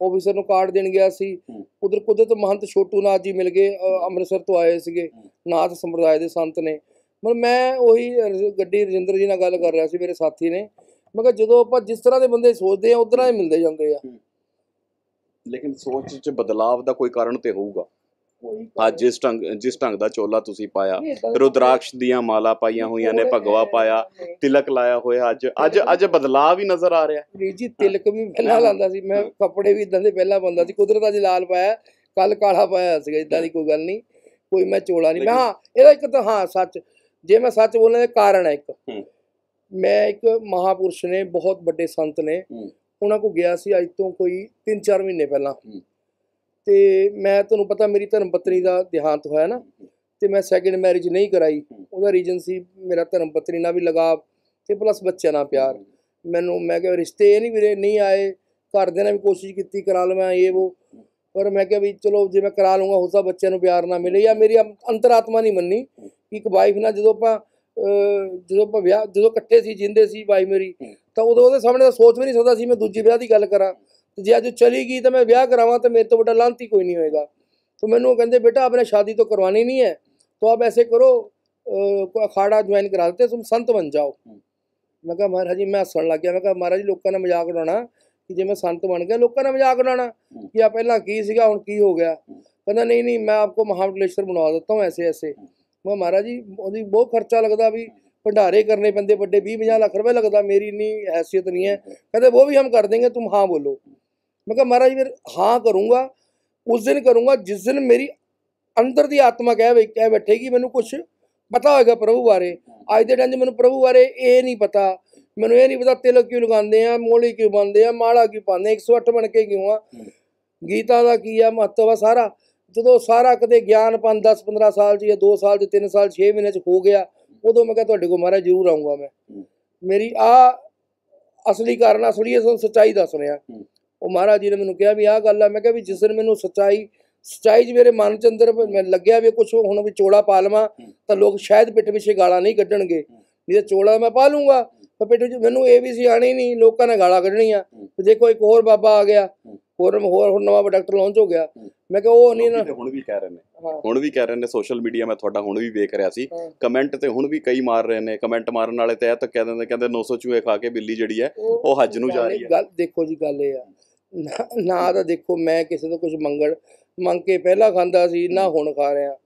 ਆਫਿਸਰ ਨੂੰ ਕਾਰਡ ਦੇਣ ਗਿਆ ਸੀ। ਉਧਰ ਕੁਦਰਤ ਮਹੰਤ ਛੋਟੂ ਨਾਥ ਜੀ ਮਿਲ ਗਏ ਅੰਮ੍ਰਿਤਸਰ ਤੋਂ ਆਏ ਸੀਗੇ। ਨਾਥ ਸੰਪਰਦਾਇ ਦੇ ਸੰਤ ਨੇ। ਮਤਲਬ ਮੈਂ ਉਹੀ ਗੱਡੀ ਰਜਿੰਦਰ ਜੀ ਨਾਲ ਗੱਲ ਕਰ ਰਿਹਾ ਸੀ ਮੇਰੇ ਸਾਥੀ ਨੇ। ਮੈਂ ਕਿਹਾ ਜਦੋਂ ਆਪਾਂ ਜਿਸ ਤਰ੍ਹਾਂ ਦੇ ਬੰਦੇ ਸੋਚਦੇ ਆ ਉਧਰਾਂ ਹੀ ਮਿਲਦੇ ਜਾਂਦੇ ਆ। ਲੇਕਿਨ ਸੋਚ 'ਚ ਬਦਲਾਵ ਦਾ ਕੋਈ ਕਾਰਨ ਤੇ ਹੋਊਗਾ। ਅੱਜ ਜਿਸ ਢੰਗ ਜਿਸ ਢੰਗ ਦਾ ਚੋਲਾ ਤੁਸੀਂ ਪਾਇਆ ਰੁਦਰਾਕਸ਼ ਦੀਆਂ ਮਾਲਾ ਪਾਈਆਂ ਹੋਈਆਂ ਨੇ ਭਗਵਾ ਪਾਇਆ ਤਿਲਕ ਲਾਇਆ ਹੋਇਆ ਅੱਜ ਅੱਜ ਅੱਜ ਬਦਲਾਵ ਵੀ ਨਜ਼ਰ ਆ ਰਿਹਾ ਵੀਰ ਜੀ ਤਿਲਕ ਵੀ ਪਹਿਲਾਂ ਲਾਉਂਦਾ ਸੀ ਮੈਂ ਕੱਪੜੇ ਵੀ ਇਦਾਂ ਦੇ ਪਹਿਲਾਂ ਪਾਉਂਦਾ ਸੀ ਕੁਦਰਤ ਅੱਜ ਲਾਲ ਪਾਇਆ ਕੱਲ ਕਾਲਾ ਪਾਇਆ ਸੀਗਾ ਇਦਾਂ ਦੀ ਕੋਈ ਗੱਲ ਨਹੀਂ ਕੋਈ ਮੈਂ ਚੋਲਾ ਨਹੀਂ ਮੈਂ ਹਾਂ ਇਹਦਾ ਇੱਕ ਤਾਂ ਹਾਂ ਸੱਚ ਜੇ ਮੈਂ ਸੱਚ ਬੋਲਣ ਦੇ ਕਾਰਨ ਹੈ ਇੱਕ। ਮੈਂ ਇੱਕ ਮਹਾਪੁਰਸ਼ ਨੇ ਬਹੁਤ ਵੱਡੇ ਸੰਤ ਨੇ। ਉਹਨਾਂ ਕੋ ਗਿਆ ਸੀ ਅੱਜ ਤੋਂ ਕੋਈ 3-4 ਮਹੀਨੇ ਪਹਿਲਾਂ। ਤੇ ਮੈਂ ਤੁਹਾਨੂੰ ਪਤਾ ਮੇਰੀ ਧਰਮ ਪਤਨੀ ਦਾ ਦੇਹਾਂਤ ਹੋਇਆ ਨਾ, ਤੇ ਮੈਂ ਸੈਕਿੰਡ ਮੈਰਿਜ ਨਹੀਂ ਕਰਾਈ। ਉਹਦਾ ਰੀਜਨ ਸੀ ਮੇਰਾ ਧਰਮ ਪਤਨੀ ਨਾਲ ਵੀ ਲਗਾਵ ਤੇ ਪਲੱਸ ਬੱਚਿਆਂ ਨਾਲ ਪਿਆਰ। ਮੈਨੂੰ, ਮੈਂ ਕਿਹਾ ਰਿਸ਼ਤੇ ਇਹ ਨਹੀਂ ਵੀਰੇ, ਨਹੀਂ ਆਏ। ਘਰਦਿਆਂ ਨੇ ਵੀ ਕੋਸ਼ਿਸ਼ ਕੀਤੀ, ਕਰਾ ਲਵਾਂ ਇਹ ਉਹ ਪਰ ਮੈਂ ਕਿਹਾ ਵੀ ਚਲੋ, ਜੇ ਮੈਂ ਕਰਾ ਲੂੰਗਾ ਹੋ ਬੱਚਿਆਂ ਨੂੰ ਪਿਆਰ ਨਾ ਮਿਲੇ ਜਾਂ ਮੇਰੀ ਅੰ- ਅੰਤਰਾਤਮਾ ਨਹੀਂ ਮੰਨੀ। ਕਿ ਇੱਕ ਵਾਈਫ ਨਾਲ ਜਦੋਂ ਆਪਾਂ ਜਦੋਂ ਆਪਾਂ ਵਿਆਹ, ਜਦੋਂ ਇਕੱਠੇ ਸੀ, ਜਿੰਦੇ ਸੀ ਵਾਈਫ ਮੇਰੀ, ਤਾਂ ਉਦੋਂ ਉਹਦੇ ਸਾਹਮਣੇ ਤਾਂ ਸੋਚ ਵੀ ਨਹੀਂ ਸਕਦਾ ਸੀ ਮੈਂ ਦੂਜੇ ਵਿਆਹ ਦੀ ਗੱਲ ਕਰਾਂ। ਜੇ ਅੱਜ ਉਹ ਚਲੀ ਗਈ ਤਾਂ ਮੈਂ ਵਿਆਹ ਕਰਾਵਾਂ ਤਾਂ ਮੇਰੇ ਤੋਂ ਵੱਡਾ ਲਾਂਤੀ ਕੋਈ ਨਹੀਂ ਹੋਏਗਾ तो ਮੈਨੂੰ ਉਹ ਕਹਿੰਦੇ बेटा आपने शादी तो करवानी नहीं है तो आप ऐसे करो अ, कोई अखाड़ा ज्वाइन करा देते तुम संत बन जाओ ਮੈਂ ਕਿਹਾ ਮਹਾਰਾਜ ਜੀ ਮੈਂ ਹੱਸਣ ਲੱਗ ਗਿਆ ਮੈਂ ਕਿਹਾ ਮਹਾਰਾਜ ਜੀ ਲੋਕਾਂ ਨੇ ਮਜ਼ਾਕ ਉਡਾਉਣਾ ਕਿ ਜੇ ਮੈਂ ਸੰਤ ਬਣ ਗਿਆ ਲੋਕਾਂ ਨੇ ਮਜ਼ਾਕ ਉਡਾਉਣਾ ਕਿ ਆ ਪਹਿਲਾਂ ਕੀ ਸੀਗਾ ਹੁਣ ਕੀ ਹੋ ਗਿਆ ਕਹਿੰਦਾ ਨਹੀਂ ਨਹੀਂ ਮੈਂ ਆਪਕੋ ਮਹਾਬਲੇਸ਼ਵਰ ਬਣਾ ਦਿੱਤਾ ਹੂੰ ਐਸੇ ਐਸੇ ਮੈਂ ਮਹਾਰਾਜ ਜੀ ਉਹਦੀ ਬਹੁਤ ਖਰਚਾ ਲੱਗਦਾ ਵੀ ਭੰਡਾਰੇ ਕਰਨੇ ਪੈਂਦੇ ਵੱਡੇ 20 50 ਲੱਖ ਰੁਪਏ ਲੱਗਦਾ ਮੇਰੀ ਇੰਨੀ हैसियत नहीं है कहते वो भी हम कर देंगे तुम हाँ बोलो ਮੈਂ ਕਿਹਾ ਮਹਾਰਾਜ ਫਿਰ ਹਾਂ ਕਰੂੰਗਾ ਉਸ ਦਿਨ ਕਰੂੰਗਾ ਜਿਸ ਦਿਨ ਮੇਰੀ ਅੰਦਰ ਦੀ ਆਤਮਾ ਕਹਿ ਕਹਿ ਬੈਠੇਗੀ ਮੈਨੂੰ ਕੁਝ ਪਤਾ ਹੋਏਗਾ ਪ੍ਰਭੂ ਬਾਰੇ। ਅੱਜ ਦੇ ਟਾਈਮ 'ਚ ਮੈਨੂੰ ਪ੍ਰਭੂ ਬਾਰੇ ਇਹ ਨਹੀਂ ਪਤਾ। ਮੈਨੂੰ ਇਹ ਨਹੀਂ ਪਤਾ ਤਿਲਕ ਕਿਉਂ ਲਗਾਉਂਦੇ ਆ ਮੋਲੀ ਕਿਉਂ ਬੰਦੇ ਆ ਮਾਲਾ ਕਿਉਂ ਪਾਉਂਦੇ 108 ਬਣ ਕੇ ਕਿਉਂ ਆ? ਗੀਤਾ ਦਾ ਕੀ ਆ ਮਹੱਤਵ ਆ ਸਾਰਾ। ਜਦੋਂ ਸਾਰਾ ਕਦੇ ਗਿਆਨ ਪੰਨ 10 15 ਸਾਲ ਚ ਜਾਂ 2 ਸਾਲ ਚ 3 ਸਾਲ 6 ਮਹੀਨੇ ਚ ਹੋ ਗਿਆ ਉਦੋਂ ਮੈਂ ਕਿਹਾ ਤੁਹਾਡੇ ਕੋਲ ਮਹਾਰਾਜ ਜ਼ਰੂਰ ਆਉਂਗਾ ਮੈਂ। ਮੇਰੀ ਆ ਅਸਲੀ ਕਾਰਨ ਅਸਲੀ ਸੱਚਾਈ ਦੱਸ ਰਿਹਾ ਉਹ ਮਹਾਰਾਜ ਜੀ ਨੇ ਮੈਨੂੰ ਕਿਹਾ ਵੀ ਆਹ ਗੱਲ ਆ ਮੈਂ ਕਿਹਾ ਵੀ ਜਿਸ ਦਿਨ ਮੈਨੂੰ ਸੱਚਾਈ ਸੱਚਾਈ 'ਚ ਮੇਰੇ ਮਨ 'ਚ ਅੰਦਰ ਮੈਂ ਲੱਗਿਆ ਵੀ ਕੁਝ ਹੁਣ ਵੀ ਚੋਲਾ ਪਾ ਲਵਾਂ ਤਾਂ ਲੋਕ ਸ਼ਾਇਦ ਪਿੱਠ ਪਿੱਛੇ ਗਾਲਾਂ ਨਹੀਂ ਕੱਢਣਗੇ। ਨਹੀਂ ਤਾਂ ਚੋਲਾ ਮੈਂ ਪਾ ਲੂੰਗਾ। ਤਾਂ ਪਿੱਠ 'ਚ ਮੈਨੂੰ ਇਹ ਵੀ ਸੀ ਆਣੀ ਨਹੀਂ ਲੋਕਾਂ ਨੇ ਗਾਲਾਂ ਕੱਢਣੀਆਂ। ਤੇ ਜੇ ਕੋਈ ਇੱਕ ਹੋਰ ਬਾਬਾ ਆ ਗਿਆ ਹੋਰ ਹੋਰ ਹੋਰ ਨਵਾਂ ਡਾਕਟਰ ਲਾਂਚ ਹੋ ਗਿਆ। ਮੈਂ ਕਿਹਾ ਉਹ ਨਹੀਂ ਨਾ ਹੁਣ ਵੀ ਕਹਿ ਰਹੇ ਨੇ। ਹੁਣ ਵੀ ਕਹਿ ਰਹੇ ਨੇ ਸੋਸ਼ਲ ਮੀਡੀਆ ਮੈਂ ਤੁਹਾਡਾ ਹੁਣ ਵੀ ਵੇਖ ਰਿਹਾ ਸੀ। ਕਮੈਂਟ ਤੇ ਹੁਣ ਵੀ ਕਈ ਮਾਰ ਰਹੇ ਨੇ। ਕਮੈਂਟ ਮਾਰਨ ਵਾਲੇ ਤੇ ਇਹ ਤਾਂ ਕਹਿ ਦਿੰਦੇ ਕਹਿੰਦੇ 900 ਚੂਹੇ ਖਾ ਕੇ ਬਿੱਲੀ ਜਿਹੜੀ ਹੈ ਉਹ ਹੱਜ ਨੂੰ ਜਾ ਰਹੀ ਹੈ। ਗੱਲ ਦੇਖੋ ਜੀ ਗੱਲ ਇਹ ਆ। ਨਾ- ਤਾਂ ਦੇਖੋ ਮੈਂ ਕਿਸੇ ਤੋਂ ਕੁਝ ਮੰਗਣ ਮੰਗ ਕੇ ਪਹਿਲਾਂ ਖਾਂਦਾ ਸੀ ਨਾ ਹੁਣ ਖਾ ਰਿਹਾ।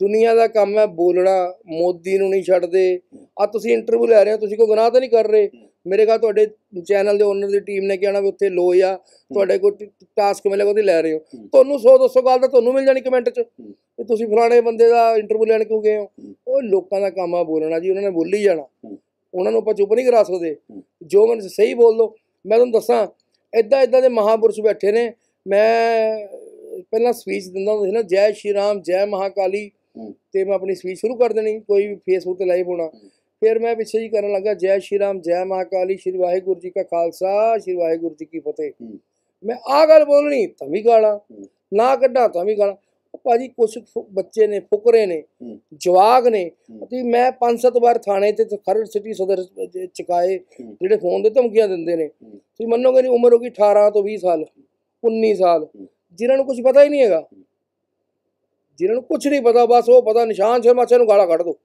ਦੁਨੀਆ ਦਾ ਕੰਮ ਹੈ ਬੋਲਣਾ ਮੋਦੀ ਨੂੰ ਨਹੀਂ ਛੱਡਦੇ। ਆ ਤੁਸੀਂ ਇੰਟਰਵਿਊ ਲੈ ਰਹੇ ਹੋ ਤੁਸੀਂ ਕੋਈ ਗੁਨਾਹ ਤਾਂ ਨਹੀਂ ਕਰ ਰਹੇ? ਮੇਰੇ ਖਿਆਲ ਤੁਹਾਡੇ ਚੈਨਲ ਦੇ ਓਨਰ ਦੀ ਟੀਮ ਨੇ ਕਹਿਣਾ ਵੀ ਉੱਥੇ ਲੋ ਆ ਤੁਹਾਡੇ ਕੋਲ ਟਾਸਕ ਮਿਲੇਗਾ ਉਹਦੀ ਲੈ ਰਹੇ ਹੋ। ਤੁਹਾਨੂੰ 100 200 ਗੱਲ ਤਾਂ ਤੁਹਾਨੂੰ ਮਿਲ ਜਾਣੀ ਕਮੈਂਟ 'ਚ। ਵੀ ਤੁਸੀਂ ਫਲਾਣੇ ਬੰਦੇ ਦਾ ਇੰਟਰਵਿਊ ਲੈਣ ਕਿਉਂ ਗਏ ਹੋ? ਉਹ ਲੋਕਾਂ ਦਾ ਕੰਮ ਆ ਬੋਲਣਾ ਜੀ ਉਹਨਾਂ ਨੇ ਬੋਲੀ ਜਾਣਾ। ਉਹਨਾਂ ਨੂੰ ਆਪਾਂ ਚੁੱਪ ਨਹੀਂ ਕਰਾ ਸਕਦੇ। ਜੋ ਮੈਨੂੰ ਸਹੀ ਬੋਲ ਦੋ। ਮੈਂ ਤੁਹਾਨੂੰ ਦੱਸਾਂ ਇਦਾਂ ਇਦਾਂ ਦੇ ਮਹਾਪੁਰਸ਼ ਬੈਠੇ ਨੇ ਮੈਂ ਪਹਿਲਾਂ ਸਪੀਚ ਦਿੰਦਾ ਹੁੰਦਾ ਸੀ ਨਾ ਜੈ ਸ਼੍ਰੀ ਰਾਮ ਜੈ ਮਹਾਕਾਲੀ ਹੂੰ। ਤੇ ਮੈਂ ਆਪਣੀ ਸਪੀਚ ਸ਼ੁਰੂ ਕਰ ਦੇਣੀ ਕੋਈ ਵੀ ਫੇਸਬੁੱਕ ਤੇ ਲਾਈਵ ਹੋਣਾ ਫਿਰ ਮੈਂ ਪਿੱਛੇ ਜੀ ਕਰਨ ਲੱਗਾ ਜੈ ਸ਼੍ਰੀ ਰਾਮ ਜੈ ਮਹਾਕਾਲੀ ਸ਼੍ਰੀ ਵਾਹਿਗੁਰੂ ਜੀ ਕਾ ਖਾਲਸਾ ਸ਼੍ਰੀ ਵਾਹਿਗੁਰੂ ਜੀ ਕੀ ਫਤਿਹ ਹੂੰ। ਮੈਂ ਆ ਗੱਲ ਬੋਲਣੀ ਤਾਂ ਵੀ ਗਾਲਾਂ ਹੂੰ। ਨਾ ਕੱਢਾਂ ਤਾਂ ਵੀ ਗਾਲਾਂ ਭਾਜੀ ਕੁਛ ਬੱਚੇ ਨੇ ਫੁਕਰੇ ਨੇ। ਜਵਾਗ ਨੇ। ਤੇ ਮੈਂ ਪੰਜ ਸੱਤ ਵਾਰ ਥਾਣੇ ਤੇ ਖਰੜ ਸਿਟੀ ਸਦਰ ਚ ਚੁਕਾਏ। ਜਿਹੜੇ ਫੋਨ ਦੇ ਧਮਕੀਆਂ ਦਿੰਦੇ ਨੇ। ਤੁਸੀਂ ਮੰਨੋਗੇ ਨਹੀਂ ਉਮਰ ਹੋ ਗਈ 18 ਤੋਂ 20 ਸਾਲ 19 ਸਾਲ। ਜਿਨ੍ਹਾਂ ਨੂੰ ਕੁਝ ਪਤਾ ਹੀ ਨਹੀਂ ਹੈਗਾ। ਜਿਨ੍ਹਾਂ ਨੂੰ ਕੁਝ ਨਹੀਂ ਪਤਾ ਬਸ ਉਹ ਪਤਾ ਨਿਸ਼ਾਨ ਸ਼ਰਮਾ ਸੇ ਨੂੰ ਗਾਲਾਂ ਕੱਢ ਦੋ।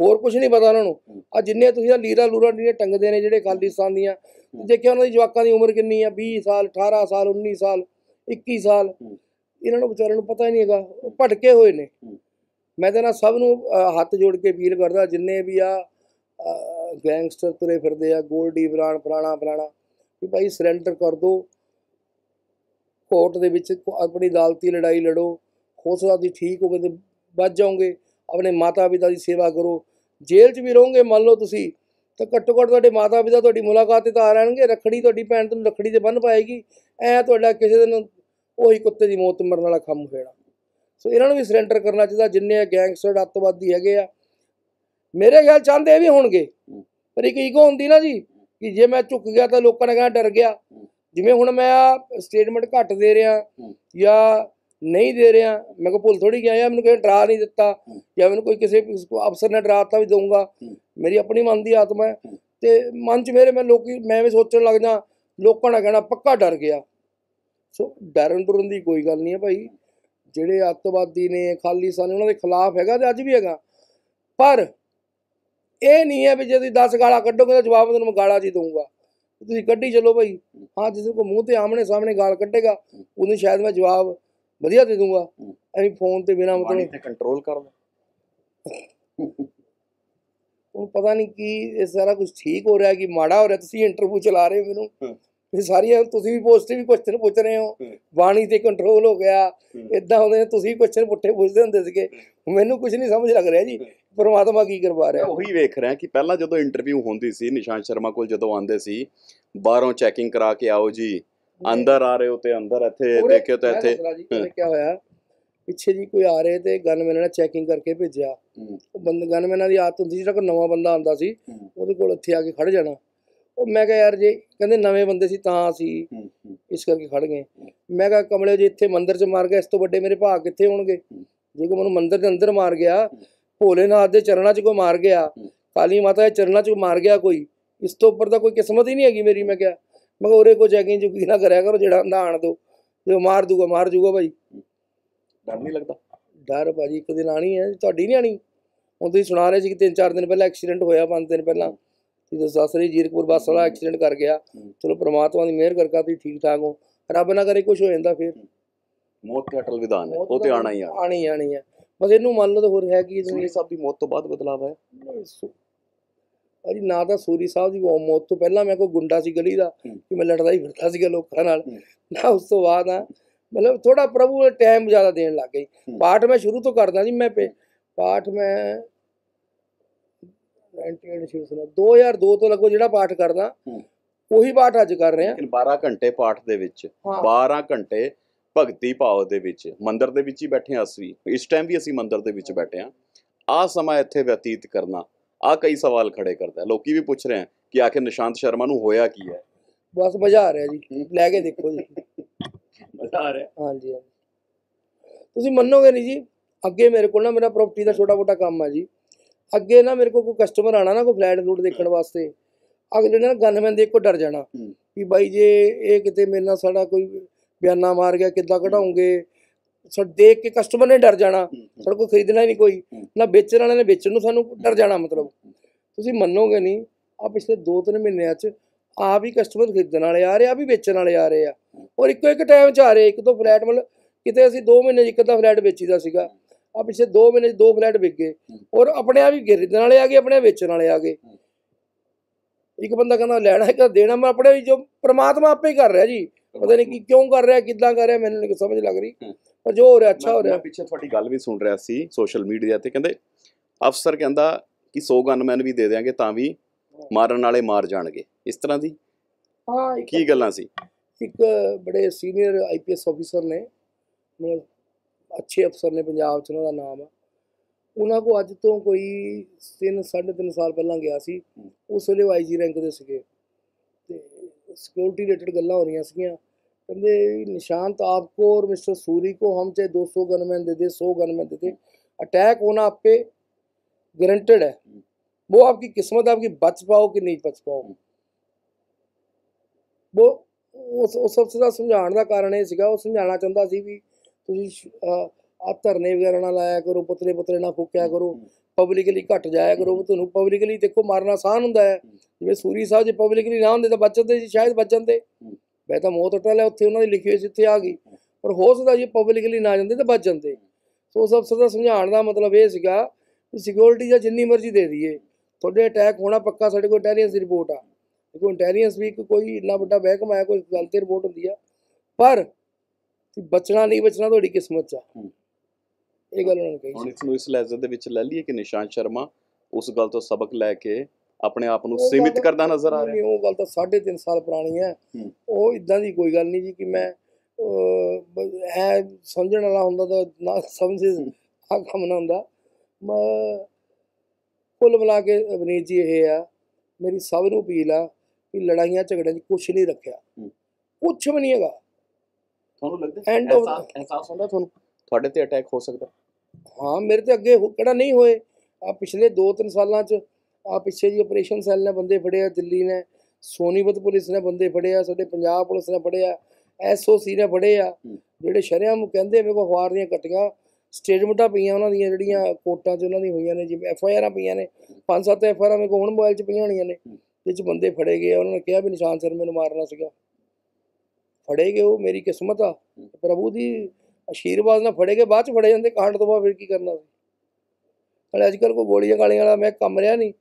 ਹੋਰ ਕੁਝ ਨਹੀਂ ਪਤਾ ਉਹਨਾਂ ਨੂੰ। ਆ ਜਿੰਨੇ ਤੁਸੀਂ ਆ ਲੀਰਾ ਲੂਰਾ ਜਿਹੜੇ ਟੰਗਦੇ ਨੇ ਜਿਹੜੇ ਖਾਲਿਸਤਾਨ ਦੀਆਂ ਦੇਖਿਆ ਉਹਨਾਂ ਦੀ ਜਵਾਕਾਂ ਦੀ ਉਮਰ ਕਿੰਨੀ ਆ? 20 ਸਾਲ 18 ਸਾਲ 19 ਸਾਲ 21 ਸਾਲ। ਇਹਨਾਂ ਨੂੰ ਵਿਚਾਰਿਆਂ ਨੂੰ ਪਤਾ ਹੀ ਨਹੀਂ ਹੈਗਾ ਉਹ ਭਟਕੇ ਹੋਏ ਨੇ। ਮੈਂ ਤਾਂ ਨਾ ਸਭ ਨੂੰ ਹੱਥ ਜੋੜ ਕੇ ਅਪੀਲ ਕਰਦਾ ਜਿੰਨੇ ਵੀ ਆ ਗੈਂਗਸਟਰ ਤੁਰੇ ਫਿਰਦੇ ਆ ਗੋਲਡੀ ਬਰਾਨ ਫਲਾਣਾ ਫਲਾਣਾ ਵੀ ਭਾਈ ਸਰੈਂਡਰ ਕਰ ਦਿਓ ਕੋਰਟ ਦੇ ਵਿੱਚ ਕੋ- ਆਪਣੀ ਅਦਾਲਤੀ ਲੜਾਈ ਲੜੋ ਹੋ ਸਕਦਾ ਤੁਸੀਂ ਠੀਕ ਹੋ ਕੇ ਤੇ ਬਚ ਜਾਓਗੇ ਆਪਣੇ ਮਾਤਾ ਪਿਤਾ ਦੀ ਸੇਵਾ ਕਰੋ। ਜੇਲ੍ਹ 'ਚ ਵੀ ਰਹੋਗੇ ਮੰਨ ਲਓ ਤੁਸੀਂ ਤਾਂ ਘੱਟੋ ਘੱਟ ਤੁਹਾਡੇ ਮਾਤਾ ਪਿਤਾ ਤੁਹਾਡੀ ਮੁਲਾਕਾਤ ਤੇ ਤਾਂ ਆ ਰਹਿਣਗੇ ਰੱਖੜੀ ਤੁਹਾਡੀ ਭੈਣ ਤੁਹਾਨੂੰ ਰੱਖੜੀ ਤੇ ਬੰਨ ਪਾਏਗੀ। ਐ ਤੁਹਾਡਾ ਕਿਸੇ ਦਿਨ ਉਹੀ ਕੁੱਤੇ ਦੀ ਮੌਤ ਮਰਨ ਵਾਲਾ ਕੰਮ ਹੋਣਾ ਸੋ ਇਹਨਾਂ ਨੂੰ ਵੀ ਸਰੈਂਡਰ ਕਰਨਾ ਚਾਹੀਦਾ, ਜਿੰਨੇ ਗੈਂਗਸਟਰ ਅੱਤਵਾਦੀ ਹੈਗੇ ਆ। ਮੇਰੇ ਖਿਆਲ ਚਾਹੁੰਦੇ ਇਹ ਵੀ ਹੋਣਗੇ। ਪਰ ਇੱਕ ਈਗੋ ਹੁੰਦੀ ਨਾ ਜੀ, ਕਿ ਜੇ ਮੈਂ ਝੁਕ ਗਿਆ ਤਾਂ ਲੋਕਾਂ ਨੇ ਕਹਿਣਾ ਡਰ ਗਿਆ। ਜਿਵੇਂ ਹੁਣ ਮੈਂ ਸਟੇਟਮੈਂਟ ਘੱਟ ਦੇ ਰਿਹਾ ਜਾਂ ਨਹੀਂ ਦੇ ਰਿਹਾ, ਮੈਂ ਕੋ ਭੁੱਲ ਥੋੜੀ ਗਿਆ ਮੈਨੂੰ ਕਿਸੇ ਡਰਾ ਨਹੀਂ ਦਿੱਤਾ ਜਾਂ ਮੈਨੂੰ ਕੋਈ ਕਿਸੇ ਅਫਸਰ ਨੇ ਡਰਾਤਾ ਵੀ ਦਊਂਗਾ। ਮੇਰੀ ਆਪਣੀ ਮਨ ਦੀ ਆਤਮਾ ਹੈ। ਤੇ ਮਨ 'ਚ ਮੇਰੇ ਮੈਂ ਲੋਕੀ, ਮੈਂ ਵੀ ਸੋਚਣ ਲੱਗ ਜਾ, ਲੋਕਾਂ ਨੇ ਕਹਿਣਾ ਪੱਕਾ ਡਰ ਗਿਆ। ਸੋ ਡਰਨ ਡਰਨ ਦੀ ਕੋਈ ਗੱਲ ਨਹੀਂ ਹੈ ਭਾਈ। ਜਿਹੜੇ ਅੱਤਵਾਦੀ ਨੇ ਖਾਲਿਸਤਾਨੀ ਉਹਨਾਂ ਦੇ ਖਿਲਾਫ ਹੈਗਾ ਤੇ ਅੱਜ ਵੀ ਹੈਗਾ। ਪਰ ਇਹ ਨਹੀਂ ਹੈ ਵੀ ਜੇ ਤੁਸੀਂ 10 ਗਾਲਾਂ ਕੱਢੋਗੇ ਤਾਂ ਜਵਾਬ ਤੁਹਾਨੂੰ ਮੈਂ ਗਾਲਾਂ ਜੀ ਦਊਂਗਾ। ਤੁਸੀਂ ਕੱਢੀ ਚੱਲੋ ਭਾਈ। ਹਾਂ ਜਿਸ ਕੋ ਮੂੰਹ ਤੇ ਆਮਣੇ ਸਾਹਮਣੇ ਗਾਲ ਕੱਢੇਗਾ ਉਹਨੂੰ ਸ਼ਾਇਦ ਮੈਂ ਜਵਾਬ ਵਧੀਆ ਦੇ ਦੂੰਗਾ ਐਵੇਂ ਫੋਨ ਤੇ ਬਿਨਾ ਮਤਲਬ ਤੇ ਕੰਟਰੋਲ ਕਰਦਾ ਹੁਣ ਪਤਾ ਨਹੀਂ ਕੀ ਇਹ ਸਾਰਾ ਕੁਝ ਠੀਕ ਹੋ ਰਿਹਾ ਕਿ ਮਾੜਾ ਹੋ ਰਿਹਾ ਤੁਸੀਂ ਇੰਟਰਵਿਊ ਚਲਾ ਰਹੇ ਹੋ ਮੈਨੂੰ। ਇਹ ਸਾਰੀਆਂ ਤੁਸੀਂ ਵੀ ਪੋਸਟ ਵੀ ਕੁਐਸਚਨ ਪੁੱਛ ਰਹੇ ਹੋ। ਬਾਣੀ ਤੇ ਕੰਟਰੋਲ ਹੋ ਗਿਆ। ਇਦਾਂ ਹੁੰਦੇ ਤੁਸੀਂ ਕੁਐਸਚਨ ਪੁੱਠੇ ਪੁੱਛਦੇ ਹੁੰਦੇ ਸੀਗੇ। ਮੈਨੂੰ ਕੁਝ ਨਹੀਂ ਸਮਝ ਲੱਗ ਰਿਹਾ ਜੀ। ਪਰਮਾਤਮਾ ਕੀ ਕਰਵਾ ਰਿਹਾ। ਉਹੀ ਵੇਖ ਰਿਹਾ ਕਿ ਪਹਿਲਾਂ ਜਦੋਂ ਇੰਟਰਵਿਊ ਹੁੰਦੀ ਸੀ ਨਿਸ਼ਾਂਤ ਸ਼ਰਮਾ ਕੋਲ ਜਦੋਂ ਆਉਂਦੇ ਸੀ ਬਾਹਰੋਂ ਚੈਕਿੰਗ ਕਰਾ ਕੇ ਆਓ ਜੀ। ਅੰਦਰ ਆ ਰਹੇ ਹੋ ਤੇ ਅੰਦਰ ਇੱਥੇ ਦੇਖਿਓ ਤਾਂ ਇੱਥੇ। ਕੀ ਹੋਇਆ? ਪਿੱਛੇ ਜੀ ਕੋਈ ਆ ਰਹੇ ਤੇ ਗਨਮੈਨ ਨੇ ਚੈਕਿੰਗ ਕਰਕੇ ਭੇਜਿਆ। ਉਹ ਬੰਦ ਗਨਮੈਨਾਂ ਦੀ ਆਦਤ ਹੁੰਦੀ ਸੀ ਜਿਹੜਾ ਕੋਈ ਨਵਾਂ ਬੰਦਾ ਆਉਂਦਾ ਸੀ ਉਹਦੇ ਕੋਲ ਇੱਥੇ ਆ ਕੇ ਖੜ ਜਾਣਾ। ਉਹ ਮੈਂ ਕਿਹਾ ਯਾਰ ਜੇ ਕਹਿੰਦੇ ਨਵੇਂ ਬੰਦੇ ਸੀ ਤਾਂ ਅਸੀਂ ਇਸ ਕਰਕੇ ਖੜ ਗਏ। ਮੈਂ ਕਿਹਾ ਕਮਲੇ ਜੇ ਇੱਥੇ ਮੰਦਿਰ 'ਚ ਮਾਰ ਗਿਆ ਇਸ ਤੋਂ ਵੱਡੇ ਮੇਰੇ ਭਾਗ ਕਿੱਥੇ ਹੋਣਗੇ? ਜੇ ਕੋਈ ਮੈਨੂੰ ਮੰਦਿਰ ਦੇ ਅੰਦਰ ਮਾਰ ਗਿਆ ਭੋਲੇਨਾਥ ਦੇ ਚਰਨਾਂ 'ਚ ਕੋਈ ਮਾਰ ਗਿਆ ਕਾਲੀ ਮਾਤਾ ਦੇ ਚਰਨਾਂ 'ਚ ਮਾਰ ਗਿਆ ਕੋਈ ਇਸ ਤੋਂ ਉੱਪਰ ਤਾਂ ਕੋਈ ਕਿਸਮਤ ਹੀ ਨਹੀਂ ਹੈਗੀ ਮੇਰੀ ਮੈਂ ਕਿਹਾ। ਮੈਂ ਕਿਹਾ ਉਰੇ ਕੋ ਚੈਕਿੰਗ ਚੁਕੀ ਨਾ ਕਰਿਆ ਕਰੋ ਜਿਹੜਾ ਆਂਦਾ ਆਣ ਦੋ। ਜੇ ਉਹ ਮਾਰ ਦੂਗਾ ਮਾਰ ਜੂਗਾ ਭਾਈ। ਡਰ ਨਹੀਂ ਲੱਗਦਾ? ਡਰ ਭਾਜੀ ਇੱਕ ਦਿਨ ਆਣੀ ਹੈ ਤੁਹਾਡੀ ਨਹੀਂ ਆਣੀ ਹੁਣ ਤੁਸੀਂ ਸੁਣਾ ਰਹੇ ਸੀ ਕਿ ਤਿੰਨ ਚਾਰ ਦਿਨ ਪਹਿਲਾਂ ਐਕਸੀਡੈਂਟ ਹੋਇਆ ਪੰਜ ਦਿਨ ਪਹਿਲਾਂ। ਤੁਸੀਂ ਦੱਸ ਰਹੇ ਜੀਰਕਪੁਰ ਬੱਸ ਵਾਲਾ ਐਕਸੀਡੈਂਟ ਕਰ ਗਿਆ। ਚਲੋ ਪ੍ਰਮਾਤਮਾ ਦੀ ਮਿਹਰ ਕਰਕੇ ਤੁਸੀਂ ਠੀਕ ਠਾਕ ਹੋ। ਰੱਬ ਨਾ ਕਰੇ ਕੁਝ ਹੋ ਜਾਂਦਾ ਫਿਰ। ਮੌਤ ਤੇ ਅਟਲ ਵਿਧਾਨ ਹੈ। ਉਹ ਤੇ ਆਣਾ ਹੀ ਆ। ਆਣੀ ਆਣੀ ਹੈ ਬਸ ਇਹਨੂੰ ਮੰਨ ਲਓ ਤਾਂ ਹੋਰ ਹੈ ਕੀ ਸੂਰੀ ਸਾਹਿਬ ਦੀ ਮੌਤ ਤੋਂ ਬਾਅਦ ਬਦਲਾਵ ਹੈ। ਅਜੀ ਨਾ ਤਾਂ ਸੂਰੀ ਸਾਹਿਬ ਦੀ ਮੌਤ ਤੋਂ ਪਹਿਲਾਂ ਮੈਂ ਕੋਈ ਗੁੰਡਾ ਸੀ ਗਲੀ ਦਾ। ਕਿ ਮੈਂ ਲੜਦਾ ਹੀ ਫਿਰਦਾ ਸੀਗਾ ਲੋਕਾਂ ਨਾਲ। ਨਾ ਉਸ ਤੋਂ ਬਾਅਦ ਆ ਮਤਲਬ ਥੋੜਾ ਪ੍ਰਭੂ ਨੇ ਟਾਈਮ ਜ਼ਿਆਦਾ ਦੇਣ ਲੱਗ ਗਈ। ਪਾਠ ਮੈਂ ਸ਼ੁਰੂ ਤੋਂ ਕਰਦਾ ਜੀ ਮੈਂ ਪਾਠ ਮੈਂ 98 ਸ਼ੁਰੂ ਤੋਂ 2002 ਤੋਂ ਲਗਭਗ ਜਿਹੜਾ ਪਾਠ ਕਰਦਾ। ਉਹੀ ਪਾਠ ਅੱਜ ਕਰ ਰਿਹਾ। ਲੇਕਿਨ 12 ਘੰਟੇ ਪਾਠ ਦੇ ਵਿੱਚ ਹਾਂ। 12 ਘੰਟੇ ਭਗਤੀ ਭਾਵ ਦੇ ਵਿੱਚ ਮੰਦਿਰ ਦੇ ਵਿੱਚ ਹੀ ਬੈਠੇ ਹਾਂ ਅਸੀਂ। ਇਸ ਟਾਈਮ ਵੀ ਅਸੀਂ ਮੰਦਿਰ ਦੇ ਵਿੱਚ ਬੈਠੇ ਹਾਂ। ਆ ਸਮਾਂ ਇੱਥੇ ਬਤੀਤ ਕਰਨਾ ਆ ਕਈ ਸਵਾਲ ਖੜੇ ਕਰਦਾ। ਲੋਕੀ ਵੀ ਪੁੱਛ ਰਹੇ ਹੈ ਕਿ ਆਖਿਰ ਨਿਸ਼ਾਂਤ ਸ਼ਰਮਾ ਨੂੰ ਹੋਇਆ ਕੀ ਹੈ? ਬਸ ਮਜ਼ਾ ਆ ਰਿਹਾ ਜੀ। ਲੈ ਕੇ ਦੇਖੋ ਜੀ। ਮਜ਼ਾ ਆ ਰਿਹਾ। ਹਾਂਜੀ ਹਾਂਜੀ। ਤੁਸੀਂ ਮੰਨੋਗੇ ਨਹੀਂ ਜੀ? ਅੱਗੇ ਮੇਰੇ ਕੋਲ ਨਾ ਮੇਰਾ ਪ੍ਰਾਪਰਟੀ ਦਾ ਛੋਟਾ ਮੋਟਾ ਕੰਮ ਆ ਜੀ। ਅੱਗੇ ਨਾ ਮੇਰੇ ਕੋਲ ਕੋਈ ਕਸਟਮਰ ਆਣਾ ਨਾ ਕੋਈ ਫਲੈਟ ਫਲੂਟ ਦੇਖਣ ਵਾਸਤੇ ਅਗਲੇ ਨੇ ਗਨਮੈਨ ਦੇਖ ਕੋ ਡਰ ਜਾਣਾ। ਵੀ ਬਾਈ ਜੇ ਇਹ ਕਿਤੇ ਮੇਰੇ ਨਾਲ ਸਾਡਾ ਕੋਈ ਬਿਆਨਾ ਮਾਰ ਗਿਆ ਕਿੱਦਾਂ ਕਢਾਉਂਗੇ? ਸਾ ਦੇਖ ਕੇ ਕਸਟਮਰ ਨੇ ਡਰ ਜਾਣਾ। ਸਾਡੇ ਕੋਲ ਖਰੀਦਣਾ ਹੀ ਨਹੀਂ ਕੋਈ। ਨਾ ਵੇਚਣ ਵਾਲੇ ਨੇ ਵੇਚਣ ਨੂੰ ਸਾਨੂੰ ਡਰ ਜਾਣਾ ਮਤਲਬ। ਤੁਸੀਂ ਮੰਨੋਗੇ ਨਹੀਂ ਆ ਪਿਛਲੇ 2-3 ਮਹੀਨਿਆਂ 'ਚ ਆ ਵੀ ਕਸਟਮਰ ਖਰੀਦਣ ਵਾਲੇ ਆ ਰਹੇ ਆ ਵੀ ਵੇਚਣ ਵਾਲੇ ਆ ਰਹੇ ਆ। ਔਰ ਇੱਕੋ ਇੱਕ ਟਾਈਮ 'ਚ ਆ ਰਹੇ ਇੱਕ ਤੋਂ ਫਲੈਟ ਮਤਲਬ ਕਿਤੇ ਅਸੀਂ 2 ਮਹੀਨੇ 'ਚ ਇੱਕ ਅੱਧਾ ਫਲੈਟ ਵੇਚੀਦਾ ਸੀਗਾ। ਆ ਪਿਛਲੇ 2 ਮਹੀਨੇ 'ਚ ਦੋ ਫਲੈਟ ਵਿਕ ਗਏ। ਔਰ ਆਪਣੇ ਆਪ ਹੀ ਖਰੀਦਣ ਵਾਲੇ ਆ ਗਏ ਆਪਣੇ ਆਪ ਵੇਚਣ ਵਾਲੇ ਆ ਗਏ। ਇੱਕ ਬੰਦਾ ਕਹਿੰਦਾ ਲੈਣਾ ਹੈ ਕਿ ਦੇਣਾ ਮੈਂ ਆਪਣੇ ਵੀ ਜੋ ਪ੍ਰਮਾਤਮਾ ਆਪੇ ਕਰ ਰਿਹਾ ਜੀ। ਪਤਾ ਨਹੀਂ ਕਿ ਕਿਉਂ ਕਰ ਰਿਹਾ ਕਿੱਦਾਂ ਕਰ ਰਿਹਾ ਮੈਨੂੰ ਨਹੀਂ ਸਮਝ ਲੱਗ ਰਹੀ। ਪਰ ਜੋ ਹੋ ਰਿਹਾ ਅੱਛਾ ਹੋ ਰਿਹਾ। ਮੈਂ ਪਿੱਛੇ ਤੁਹਾਡੀ ਗੱਲ ਵੀ ਸੁਣ ਰਿਹਾ ਸੀ ਸੋਸ਼ਲ ਮੀਡੀਆ ਤੇ। ਕਹਿੰਦੇ ਅਫਸਰ ਕਹਿੰਦਾ ਕਿ 100 ਗਨਮੈਨ ਵੀ ਦੇ ਦੇਾਂਗੇ ਤਾਂ ਵੀ ਮਾਰਨ ਵਾਲੇ ਮਾਰ ਜਾਣਗੇ। ਇਸ ਤਰ੍ਹਾਂ ਦੀ ਹਾਂ ਕੀ ਗੱਲਾਂ ਸੀ? ਇੱਕ ਬੜੇ ਸੀਨੀਅਰ ਆਈਪੀਐਸ ਅਫੀਸਰ ਨੇ। ਮਤਲਬ ਅੱਛੇ ਅਫਸਰ ਨੇ ਪੰਜਾਬ 'ਚ ਉਹਨਾਂ ਦਾ ਨਾਮ। ਆ ਉਹਨਾਂ ਕੋ ਅੱਜ ਤੋਂ ਕੋਈ 3 3.5 ਸਾਲ ਪਹਿਲਾਂ ਗਿਆ ਸੀ। ਉਸ ਵੇਲੇ ਉਹ ਆਈਜੀ ਰੈਂਕ ਦੇ ਸੀਗੇ। ਤੇ ਸਿਕਿਉਰਿਟੀ ਰਿਲੇਟਡ ਗੱਲਾਂ ਹੋ ਰਹੀਆਂ ਸੀਗੀਆਂ। ਕਹਿੰਦੇ ਨਿਸ਼ਾਂਤ ਆਪਕੋ ਔਰ ਮਿਸਟਰ ਸੂਰੀ ਕੋ ਹਮ ਚਾਹੇ 200 ਗਨਮੈਨ ਦੇ ਦੇ 100 ਗਨਮੈਨ ਦੇ ਦੇ। ਅਟੈਕ ਹੋਣਾ ਆਪੇ ਗਰੰਟਡ ਹੈ। वो आपकी किस्मत आपकी ਬਚ ਪਾਓ ਕਿ ਨਹੀਂ ਬਚ ਪਾਓ? वो ਉਸ ਉਸ ਸਭ ਦਾ ਸਮਝਾਉਣ ਦਾ ਕਾਰਨ ਇਹ ਸੀਗਾ। ਉਹ ਸਮਝਾਉਣਾ ਚਾਹੁੰਦਾ ਸੀ ਵੀ ਤੁਸੀਂ ਆ ਧਰਨੇ ਵਗੈਰਾ ਨਾ ਲਾਇਆ ਕਰੋ, ਪੁਤਲੇ ਪੁਤਲੇ ਨਾ ਫੂਕਿਆ ਕਰੋ ਪਬਲਿਕਲੀ ਘਟ ਜਾਇਆ ਕਰੋ ਤੁਹਾਨੂੰ ਪਬਲਿਕਲੀ ਦੇਖੋ ਮਾਰਨਾ ਆਸਾਨ ਹੁੰਦਾ ਹੈ। ਜਿਵੇਂ ਸੂਰੀ ਸਾਹਿਬ ਜੇ ਪਬਲਿਕਲੀ ਨਾ ਹੁੰਦੇ ਤਾਂ ਬਚਦੇ ਸੀ ਸ਼ਾਇਦ ਬਚਣ ਤੇ ਮੈਂ ਤਾਂ ਮੌਤ ਅਟਲ ਹੈ ਉੱਥੇ ਉਹਨਾਂ ਦੀ ਲਿਖੀ ਹੋਈ ਸੀ, ਇੱਥੇ ਆ ਗਈ। ਪਰ ਹੋ ਸਕਦਾ ਜੇ ਪਬਲਿਕਲੀ ਨਾ ਜਾਂਦੇ ਤਾਂ ਬਚ ਜਾਂਦੇ ਸੋ ਉਸ ਅਫਸਰ ਦਾ ਸਮਝਾਉਣ ਦਾ ਮਤਲਬ ਇਹ ਸੀਗਾ ਕਿ ਸਿਕਿਉਰਿਟੀ ਜਾਂ ਜਿੰਨੀ ਮਰਜ਼ੀ ਦੇ ਦਈਏ। ਤੁਹਾਡੇ ਅਟੈਕ ਹੋਣਾ ਪੱਕਾ, ਸਾਡੇ ਕੋਲ ਇੰਟੈਲੀਜੈਂਸ ਦੀ ਰਿਪੋਰਟ ਆ। ਦੇਖੋ ਇੰਟੈਲੀਜੈਂਸ ਵੀ ਇੱਕ ਕੋਈ ਇੰਨਾ ਵੱਡਾ ਮਹਿਕਮਾ ਹੈ, ਕੋਈ ਗੱਲ ਤੇ ਰਿਪੋਰਟ ਹੁੰਦੀ ਆ। ਪਰ ਤੁਸੀਂ ਬਚਣਾ ਨਹੀਂ ਬਚਣਾ ਤੁਹਾਡੀ ਕਿਸਮਤ 'ਚ ਆ। ਇਹ ਗੱਲ ਉਹਨਾਂ ਨੇ ਕਹੀ ਹੁਣ ਇਸ ਨੂੰ ਇਸ ਲਹਿਜ਼ੇ ਦੇ ਵਿੱਚ ਲੈ ਲਈਏ ਕਿ ਨਿਸ਼ਾਂਤ ਸ਼ਰਮਾ ਉਸ ਗੱਲ ਤੋਂ ਸਬਕ ਲੈ ਕੇ ਆਪਣੇ ਆਪ ਨੂੰ ਸੀਮਿਤ ਤਾਂ- ਕਰਦਾ ਨਜ਼ਰ ਆ ਰਿਹਾ। ਨਹੀਂ, ਉਹ ਗੱਲ ਤਾਂ 3.5 ਸਾਲ ਪੁਰਾਣੀ ਹੈ। ਉਹ ਇਦਾਂ ਦੀ ਕੋਈ ਗੱਲ ਨਹੀਂ ਜੀ ਕਿ ਮੈਂ ਐ ਸਮਝਣ ਵਾਲਾ ਹੁੰਦਾ ਤਾਂ ਨਾ ਸਮਝੇ ਆ ਕੰਮ ਨਾ ਹੁੰਦਾ। ਮੈਂ ਕੁੱਲ ਮਿਲਾ ਕੇ ਅਵਨੀਤ ਜੀ ਇਹ ਆ ਮੇਰੀ ਸਭ ਨੂੰ ਅਪੀਲ ਆ ਕਿ ਲੜਾਈਆਂ ਝਗੜਿਆਂ 'ਚ ਕੁਝ ਨਹੀਂ ਰੱਖਿਆ। ਕੁਝ ਵੀ ਨਹੀਂ ਹੈਗਾ। ਤੁਹਾਨੂੰ ਲੱਗਦਾ of- ਅਹਿਸਾਸ ਅਹਿਸਾਸ ਹੁੰਦਾ ਤੁਹਾਨੂੰ? ਤੁਹਾਡੇ ਤੇ ਅਟੈਕ ਹੋ ਸਕਦਾ। ਹਾਂ ਮੇਰੇ ਤੇ ਅੱਗੇ ਕਿਹੜਾ ਨਹੀਂ ਹੋਏ। ਆ ਪਿਛਲੇ 2-3 ਸਾਲਾਂ 'ਚ ਆ ਪਿੱਛੇ ਜੀ ਆਪਰੇਸ਼ਨ ਸੈੱਲ ਨੇ ਬੰਦੇ ਫੜੇ ਆ ਦਿੱਲੀ ਨੇ ਸੋਨੀਪਤ ਪੁਲਿਸ ਨੇ ਬੰਦੇ ਫੜੇ ਆ ਸਾਡੇ ਪੰਜਾਬ ਪੁਲਿਸ ਨੇ ਫੜੇ ਆ ਐਸਓਸੀ ਨੇ ਫੜੇ ਆ। ਜਿਹੜੇ ਸ਼ਰਿਆਮ ਕਹਿੰਦੇ ਮੇਰੇ ਕੋਲ ਅਖਬਾਰ ਦੀਆਂ ਕੱਟੀਆਂ ਸਟੇਟਮੈਂਟਾਂ ਪਈਆਂ ਉਹਨਾਂ ਦੀਆਂ ਜਿਹੜੀਆਂ ਕੋਰਟਾਂ 'ਚ ਉਹਨਾਂ ਦੀ ਹੋਈਆਂ ਨੇ ਜਿਵੇਂ ਐਫ ਆਈ ਆਰਾਂ ਪਈਆਂ ਨੇ ਪੰਜ ਸੱਤ ਐਫ ਆਰਾਂ ਮੇਰੇ ਕੋਲ ਹੁਣ ਮੋਬਾਈਲ 'ਚ ਪਈਆਂ ਹੋਣੀਆਂ ਨੇ ਹੂੰ। ਜਿਹ 'ਚ ਬੰਦੇ ਫੜੇ ਗਏ ਉਹਨਾਂ ਨੇ ਕਿਹਾ ਵੀ ਨਿਸ਼ਾਨ ਸ਼ਰਮੇ ਨੂੰ ਮਾਰਨਾ ਸੀਗਾ। ਫੜੇ ਗਏ ਉਹ ਮੇਰੀ ਕਿਸਮਤ ਆ। ਪ੍ਰਭੂ ਦੀ ਆਸ਼ੀਰਵਾਦ ਨਾਲ ਫੜੇ ਗਏ ਬਾਅਦ 'ਚ ਫੜੇ ਜਾਂਦੇ ਕਾਂਡ ਤੋਂ ਬਾਅਦ ਫਿਰ ਕੀ ਕਰਨਾ ਸੀ? ਹਲੇ ਅੱਜ ਕੱਲ ਕੋਈ ਗੋਲੀਆਂ ਗਾਲੀਆਂ ਵਾਲਾ ਮੈਂ ਕੰਮ ਰਿਹਾ ਨਹੀਂ।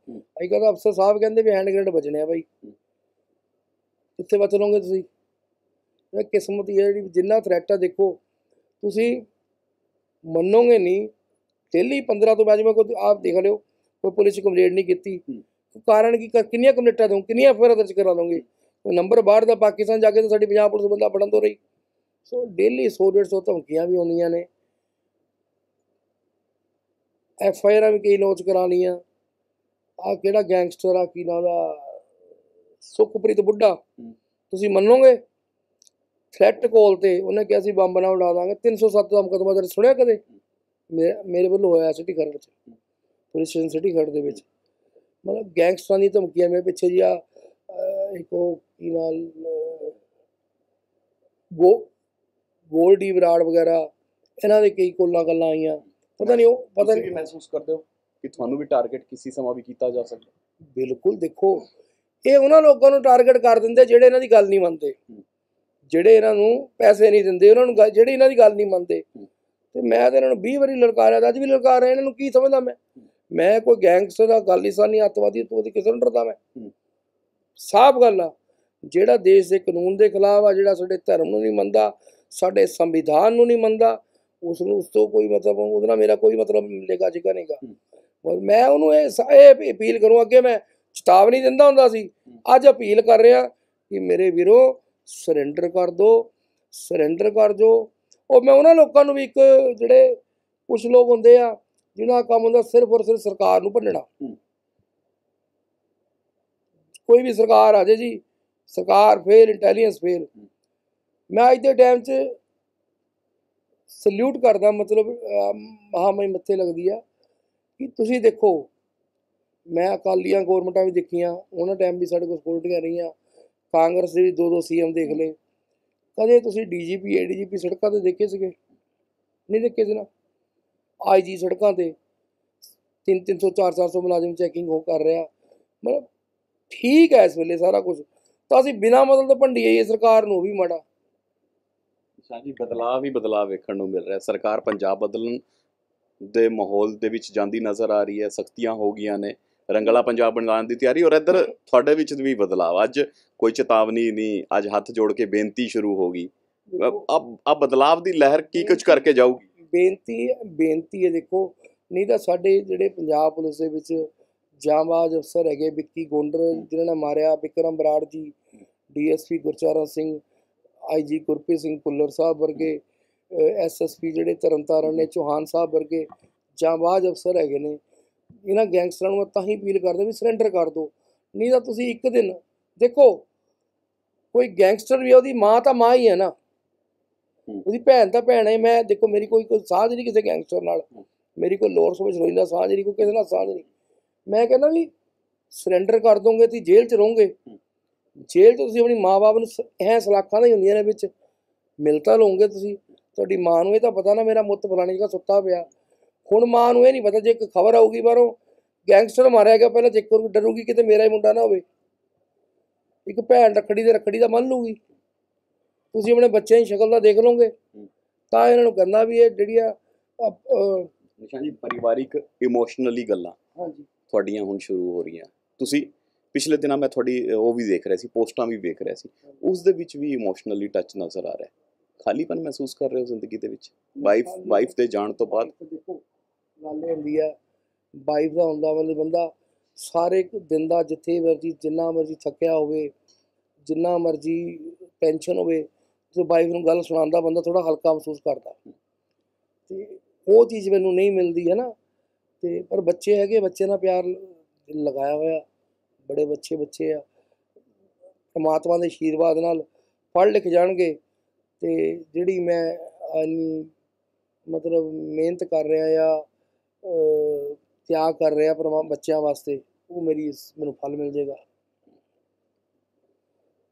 ਕੱਲ੍ਹ ਤਾਂ ਅਫਸਰ ਸਾਹਿਬ ਕਹਿੰਦੇ ਵੀ ਹੈਂਡ ਗ੍ਰੇਨੇਡ ਬਚਣੇ ਆ ਬਾਈ। ਕਿੱਥੇ ਬਚ ਲਓਗੇ ਤੁਸੀਂ? ਇਹ ਕਿਸਮਤ ਹੀ ਹੈ ਜਿਹੜੀ ਜਿੰਨਾ ਥ੍ਰੈਟ ਆ ਦੇਖੋ। ਤੁਸੀਂ ਮੰਨੋਗੇ ਨਹੀਂ ਡੇਲੀ 15 ਤੋਂ ਬਾਅਦ ਮੈਂ ਕੋਈ ਆਪ ਦੇਖ ਲਿਓ ਕੋਈ ਪੁਲਿਸ ਕੰਪਲੇਂਟ ਨਹੀਂ ਕੀਤੀ। ਕਾਰਨ ਕੀ ਕ- ਕਿੰਨੀਆਂ ਕੰਪਲੇਂਟਾਂ ਦਊਂ ਕਿੰਨੀਆਂ ਐਫਆਈਆਰ ਦਰਜ ਕਰਾ ਲਵਾਂਗੇ ਕੋਈ ਨੰਬਰ ਬਾਹਰ ਦਾ ਪਾਕਿਸਤਾਨ ਜਾ ਕੇ ਤਾਂ ਸਾਡੀ ਪੰਜਾਬ ਪੁਲਿਸ ਬੰਦਾ ਫੜਨ ਤੋਂ ਰਹੀ। ਸੋ ਡੇਲੀ 100 150 ਧਮਕੀਆਂ ਵੀ ਆਉਂਦੀਆਂ ਨੇ। ਐਫ ਆਈ ਆਰਾਂ ਵੀ ਕਈ ਲੌਂਚ ਕਰਾ ਲਈਆਂ। ਆ ਕਿਹੜਾ ਗੈਂਗਸਟਰ ਆ ਕੀ ਨਾਂ ਦਾ? ਸੁਖਪ੍ਰੀਤ ਬੁੱਢਾ। ਤੁਸੀਂ ਮੰਨੋਗੇ? ਥ੍ਰੈਟ ਕਾਲ ਤੇ ਉਹਨੇ ਕਿਹਾ ਸੀ ਬੰਬ ਨਾਲ ਉਡਾ ਦਾਂਗੇ। 307 ਦਾ ਮੁਕੱਦਮਾ ਦਰਜ ਸੁਣਿਆ ਕਦੇ? ਮੇਰੇ ਮੇਰੇ ਵੱਲੋਂ ਹੋਇਆ ਸਿਟੀ ਖਰੜ ਚ। ਪੁਲਿਸ ਸਟੇਸ਼ਨ ਸਿਟੀ ਖਰੜ ਦੇ ਵਿੱਚ। ਮਤਲਬ ਗੈਂਗਸਟਰਾਂ ਦੀ ਧਮਕੀਆਂ ਮੇਰੇ ਪਿੱਛੇ ਜੀ ਆ ਇੱਕ ਕੀ ਨਾਲ ਅਹ, ਗੋ ਗੋਲਡੀ ਵਿਰਾੜ ਵਗੈਰਾ ਇਹਨਾਂ ਦੇ ਕਈ ਕੋਲਾਂ ਗੱਲਾਂ ਆਈਆਂ। ਪਤਾ ਨਹੀਂ ਉਹ ਪਤਾ ਨਹੀਂ ਮਹਿਸੂਸ ਕਰਦੇ ਹੋ ਕਿ ਤੁਹਾਨੂੰ ਵੀ ਟਾਰਗੇਟ ਕਿਸੇ ਸਮਾਂ ਵੀ ਕੀਤਾ ਜਾ ਸਕਦਾ? ਬਿਲਕੁਲ ਦੇਖੋ ਇਹ ਉਹਨਾਂ ਲੋਕਾਂ ਨੂੰ ਟਾਰਗੇਟ ਕਰ ਦਿੰਦੇ ਜਿਹੜੇ ਇਹਨਾਂ ਦੀ ਗੱਲ ਨਹੀਂ ਮੰਨਦੇ। ਜਿਹੜੇ ਇਹਨਾਂ ਨੂੰ ਪੈਸੇ ਨਹੀਂ ਦਿੰਦੇ ਉਹਨਾਂ ਨੂੰ ਜਿਹੜੇ ਇਹਨਾਂ ਦੀ ਗੱਲ ਨਹੀਂ ਮੰਨਦੇ। ਤੇ ਮੈਂ ਤਾਂ ਇਹਨਾਂ ਨੂੰ 20 ਵਾਰੀ ਲਲਕਾਰਿਆ ਤਾਂ ਅੱਜ ਵੀ ਲਲਕਾਰ ਰਿਹਾ ਇਹਨਾਂ ਨੂੰ ਕੀ ਸਮਝਦਾ ਮੈਂ? ਮੈਂ ਕੋਈ ਗੈਂਗਸਟਰ ਆ ਖਾਲਿਸਤਾਨੀ ਅੱਤਵਾਦੀ ਅੱਤਵਾਦੀ ਕਿਸੇ ਨੂੰ ਡਰਦਾ ਮੈਂ। ਸਾਫ਼ ਗੱਲ ਆ ਜਿਹੜਾ ਦੇਸ਼ ਦੇ ਕਾਨੂੰਨ ਦੇ ਖਿਲਾਫ ਆ ਜਿਹੜਾ ਸਾਡੇ ਧਰਮ ਨੂੰ ਨਹੀਂ ਮੰਨਦਾ ਸਾਡੇ ਸੰਵਿਧਾਨ ਨੂੰ ਨਹੀਂ ਮੰਨਦਾ ਉਸ ਨੂੰ ਉਸ ਤੋਂ ਕੋਈ ਮਤਲਬ ਉਹਦੇ ਨਾਲ ਮੇਰਾ ਕੋਈ ਮਤਲਬ ਮਿਲੇਗਾ ਜਿਗਾ ਨਹੀਂਗਾ। ਔਰ ਮੈਂ ਉਹਨੂੰ ਇਹ ਇਹ ਅਪੀਲ ਕਰੂੰ ਅੱਗੇ ਮੈਂ ਚੇਤਾਵਨੀ ਦਿੰਦਾ ਹੁੰਦਾ ਸੀ। ਅੱਜ ਅਪੀਲ ਕਰ ਰਿਹਾ ਕਿ ਮੇਰੇ ਵੀਰੋ ਸਰੈਂਡਰ ਕਰ ਦਿਓ ਸਰੈਂਡਰ ਕਰ ਦਿਓ ਉਹ ਮੈਂ ਉਹਨਾਂ ਲੋਕਾਂ ਨੂੰ ਵੀ ਇੱਕ ਜਿਹੜੇ ਕੁਝ ਲੋਕ ਹੁੰਦੇ ਆ ਜਿਨ੍ਹਾਂ ਕੰਮ ਹੁੰਦਾ ਸਿਰਫ ਔਰ ਸਿਰਫ ਸਰਕਾਰ ਨੂੰ ਭੰਨਣਾ। ਹੂੰ। ਕੋਈ ਵੀ ਸਰਕਾਰ ਆ ਜਾਏ ਜੀ ਸਰਕਾਰ ਫੇਲ ਇੰਟੈਲੀਜੈਂਸ ਫੇਲ। ਮੈਂ ਅੱਜ ਦੇ ਟਾਈਮ 'ਚ ਸਲੂਟ ਕਰਦਾ ਮਤਲਬ ਅਹ, ਮਹਾਮਈ ਮੱਥੇ ਲੱਗਦੀ ਆ ਕਿ ਤੁਸੀਂ ਦੇਖੋ ਮੈਂ ਅਕਾਲੀਆਂ ਗੌਰਮੈਂਟਾਂ ਵੀ ਦੇਖੀਆਂ ਉਹਨਾਂ ਟਾਈਮ ਵੀ ਸਾਡੇ ਕੋਲ ਸਕਿਉਰਟੀਆਂ ਰਹੀਆਂ ਕਾਂਗਰਸ ਦੇ ਵੀ ਦੋ ਦੋ ਸੀਐਮ ਦੇਖ ਲਏ। ਕਦੇ ਤੁਸੀਂ ਡੀਜੀਪੀ ਏਡੀਜੀਪੀ ਸੜਕਾਂ ਤੇ ਦੇਖੇ ਸੀਗੇ? ਨਹੀਂ ਦੇਖੇ ਸੀ ਨਾ? ਆਈਜੀ ਸੜਕਾਂ ਤੇ 3 300 4 400 ਮੁਲਾਜ਼ਮ ਚੈਕਿੰਗ ਹੋ ਕਰ ਰਿਹਾ। ਮਤਲਬ ਠੀਕ ਹੈ ਇਸ ਵੇਲੇ ਸਾਰਾ ਕੁਝ ਤਾਂ ਅਸੀਂ ਬਿਨਾਂ ਮਤਲਬ ਤੋਂ ਭੰਡੀ ਇਹ ਸਰਕਾਰ ਨੂੰ ਵੀ ਮਾੜਾ। ਸ਼ਾਜੀ ਬਦਲਾਅ ਵੀ ਬਦਲਾਅ ਵੇਖਣ ਨੂੰ ਮਿਲ ਰਿਹਾ। ਸਰਕਾਰ ਪੰਜਾਬ ਬਦਲਣ ਦੇ ਮਾਹੌਲ ਦੇ ਵਿੱਚ ਜਾਂਦੀ ਨਜ਼ਰ ਆ ਰਹੀ ਹੈ। ਸਖਤੀਆਂ ਹੋ ਗਈਆਂ ਨੇ। ਰੰਗਲਾ ਪੰਜਾਬ ਬਣਾਉਣ ਦੀ ਤਿਆਰੀ ਔਰ ਇੱਧਰ ਤੁਹਾਡੇ ਵਿੱਚ ਵੀ ਬਦਲਾਅ। ਅੱਜ ਕੋਈ ਚੇਤਾਵਨੀ ਨਹੀਂ ਅੱਜ ਹੱਥ ਜੋੜ ਕੇ ਬੇਨਤੀ ਸ਼ੁਰੂ ਹੋ ਗਈ। ਅਬ ਅਬ ਬਦਲਾਅ ਦੀ ਲਹਿਰ ਕੀ ਕੁਝ ਕਰਕੇ ਜਾਊਗੀ? ਬੇਨਤੀ ਬੇਨਤੀ ਹੈ ਦੇਖੋ। ਨਹੀਂ ਤਾਂ ਸਾਡੇ ਜਿਹੜੇ ਪੰਜਾਬ ਪੁਲਿਸ ਦੇ ਵਿੱਚ ਜਾਂਬਾਜ਼ ਅਫਸਰ ਹੈਗੇ ਵਿੱਕੀ ਗੋਂਡਰ ਜਿਨ੍ਹਾਂ ਨੇ ਮਾਰਿਆ ਵਿਕਰਮ ਬਰਾੜ ਜੀ ਡੀਐਸਪੀ ਗੁਰਚਰਨ ਸਿੰਘ ਆਈਜੀ ਗੁਰਪ੍ਰੀਤ ਸਿੰਘ ਭੁੱਲਰ ਸਾਹਿਬ ਵਰਗੇ ਐਸਐਸਪੀ ਜਿਹੜੇ ਤਰਨਤਾਰਨ ਨੇ ਚੌਹਾਨ ਸਾਹਿਬ ਵਰਗੇ ਜਾਂਬਾਜ਼ ਅਫਸਰ ਹੈਗੇ ਨੇ ਇਹਨਾਂ ਗੈਂਗਸਟਰਾਂ ਨੂੰ ਤਾਂ ਹੀ ਅਪੀਲ ਕਰਦਾ ਵੀ ਸਰੈਂਡਰ ਕਰ ਦਿਓ। ਨਹੀਂ ਤਾਂ ਤੁਸੀਂ ਇੱਕ ਦਿਨ ਦੇਖੋ ਕੋਈ ਗੈਂਗਸਟਰ ਵੀ ਉਹਦੀ ਮਾਂ ਤਾਂ ਮਾਂ ਹੀ ਹੈ ਨਾ। ਉਹਦੀ ਭੈਣ ਤਾਂ ਭੈਣ ਹੈ ਮੈਂ ਦੇਖੋ ਮੇਰੀ ਕੋਈ ਕੋਈ ਸਾਂਝ ਨਹੀਂ ਕਿਸੇ ਗੈਂਗਸਟਰ ਨਾਲ। ਮੇਰੀ ਕੋਈ ਲੋਰ ਸੋਚ ਰੋਇੰਦਾ ਸਾਂਝ ਨਹੀਂ ਕੋਈ ਕਿਸੇ ਨਾਲ ਸਾਂਝ ਨਹੀਂ। ਮੈਂ ਕਹਿੰਦਾ ਵੀ ਸਰੈਂਡਰ ਕਰ ਦੋਗੇ ਤੁਸੀਂ ਜੇਲ੍ਹ 'ਚ ਰਹੋਗੇ। ਜੇਲ੍ਹ 'ਚ ਤੁਸੀਂ ਆਪਣੀ ਮਾਂ-ਬਾਪ ਨੂੰ ਐਂ ਸਲਾਖਾਂ ਤਾਂ ਹੀ ਹੁੰਦੀਆਂ ਨੇ ਵਿੱਚ। ਮਿਲ ਤਾਂ ਲਓਗੇ ਤੁਸੀਂ। ਤੁਹਾਡੀ ਮਾਂ ਨੂੰ ਇਹ ਤਾਂ ਪਤਾ ਨਾ ਮੇਰਾ ਮੁੱਤ ਫਲਾਣੀ ਜਗ੍ਹਾ ਸੁੱਤਾ ਪਿਆ। ਹੁਣ ਮਾਂ ਨੂੰ ਇਹ ਨਹੀਂ ਪਤਾ ਜੇ ਇੱਕ ਖਬਰ ਆਊਗੀ ਬਾਹਰੋਂ ਗੈਂਗਸਟਰ ਮਾਰਿਆ ਗਿਆ ਪਹਿਲਾਂ ਚੈੱਕ ਕਰੂ ਡਰੂਗੀ ਕਿਤੇ ਮੇਰਾ ਹੀ ਮੁੰਡਾ ਨਾ ਹੋਵੇ। ਇੱਕ ਭੈਣ ਰੱਖੜੀ ਦੇ ਰੱਖੜੀ ਦਾ ਮੰਨ ਲੂਗੀ ਤੁਸੀਂ ਆਪਣੇ ਬੱਚਿਆਂ ਦੀ ਸ਼ਕਲ ਦਾ ਦੇਖ ਲਓਗੇ। ਤਾਂ ਇਹਨਾਂ ਨੂੰ ਕਹਿੰਦਾ ਵੀ ਇਹ ਜਿਹੜੀਆਂ ਨਿਸ਼ਾਨ ਪਰਿਵਾਰਿਕ ਇਮੋਸ਼ਨਲੀ ਗੱਲਾਂ। ਹਾਂਜੀ। ਤੁਹਾਡੀਆਂ ਹੁਣ ਸ਼ੁਰੂ ਹੋ ਰਹੀਆਂ। ਤੁਸੀਂ ਪਿਛਲੇ ਦਿਨਾਂ ਮੈਂ ਤੁਹਾਡੀ ਉਹ ਵੀ ਦੇਖ ਰਿਹਾ ਸੀ, ਪੋਸਟਾਂ ਵੀ ਵੇਖ ਰਿਹਾ ਸੀ। ਉਸ ਦੇ ਵਿੱਚ ਵੀ ਇਮੋਸ਼ਨਲੀ ਟੱਚ ਨਜ਼ਰ ਆ ਰਿਹਾ। ਹੈ ਖਾਲੀਪਨ ਮਹਿਸੂਸ ਕਰ ਰਹੇ ਹੋ ਜ਼ਿੰਦਗੀ ਦੇ ਵਿੱਚ? ਵਾਈਫ ਵਾਈਫ ਦੇ ਜਾਣ ਤੋਂ ਬਾਅਦ? ਦੇਖੋ ਗੱਲ ਇਹ ਹੁੰਦੀ ਆ ਵਾਈਫ ਦਾ ਹੁੰਦਾ ਮਤਲਬ ਬੰਦਾ ਸਾਰੇ ਕੁ ਦਿਨ ਦਾ ਜਿੱਥੇ ਮਰਜ਼ੀ, ਜਿੰਨਾ ਮਰਜ਼ੀ ਥੱਕਿਆ ਹੋਵੇ, ਜਿੰਨਾ ਮਰਜ਼ੀ ਟੈਨਸ਼ਨ ਹੋਵੇ ਜੋ ਵਾਈਫ ਨੂੰ ਗੱਲ ਸੁਣਾਉਂਦਾ ਬੰਦਾ ਥੋੜਾ ਹਲਕਾ ਮਹਿਸੂਸ ਕਰਦਾ। ਤੇ ਉਹ ਚੀਜ਼ ਮੈਨੂੰ ਨਹੀਂ ਮਿਲਦੀ, ਹੈ ਨਾ? ਤੇ ਪਰ ਬੱਚੇ ਹੈਗੇ ਬੱਚੇ ਨਾਲ ਪਿਆਰ ਲਗਾਇਆ ਹੋਇਆ, ਬੜੇ ਬੱਚੇ ਬੱਚੇ ਆ। ਪਰਮਾਤਮਾ ਦੇ ਆਸ਼ੀਰਵਾਦ ਨਾਲ ਪੜ੍ਹ ਲਿਖ ਜਾਣਗੇ ਤੇ ਜਿਹੜੀ ਮੈਂ ਇੰਨੀ ਮਤਲਬ ਮਿਹਨਤ ਕਰ ਰਿਹਾ ਆ ਤਿਆਗ ਕਰ ਰਿਹਾ ਪਰਮਾ, ਬੱਚਿਆਂ ਵਾਸਤੇ, ਉਹ ਮੇਰੀ ਇਸ- ਮੈਨੂੰ ਫਲ ਮਿਲ ਜਾਏਗਾ।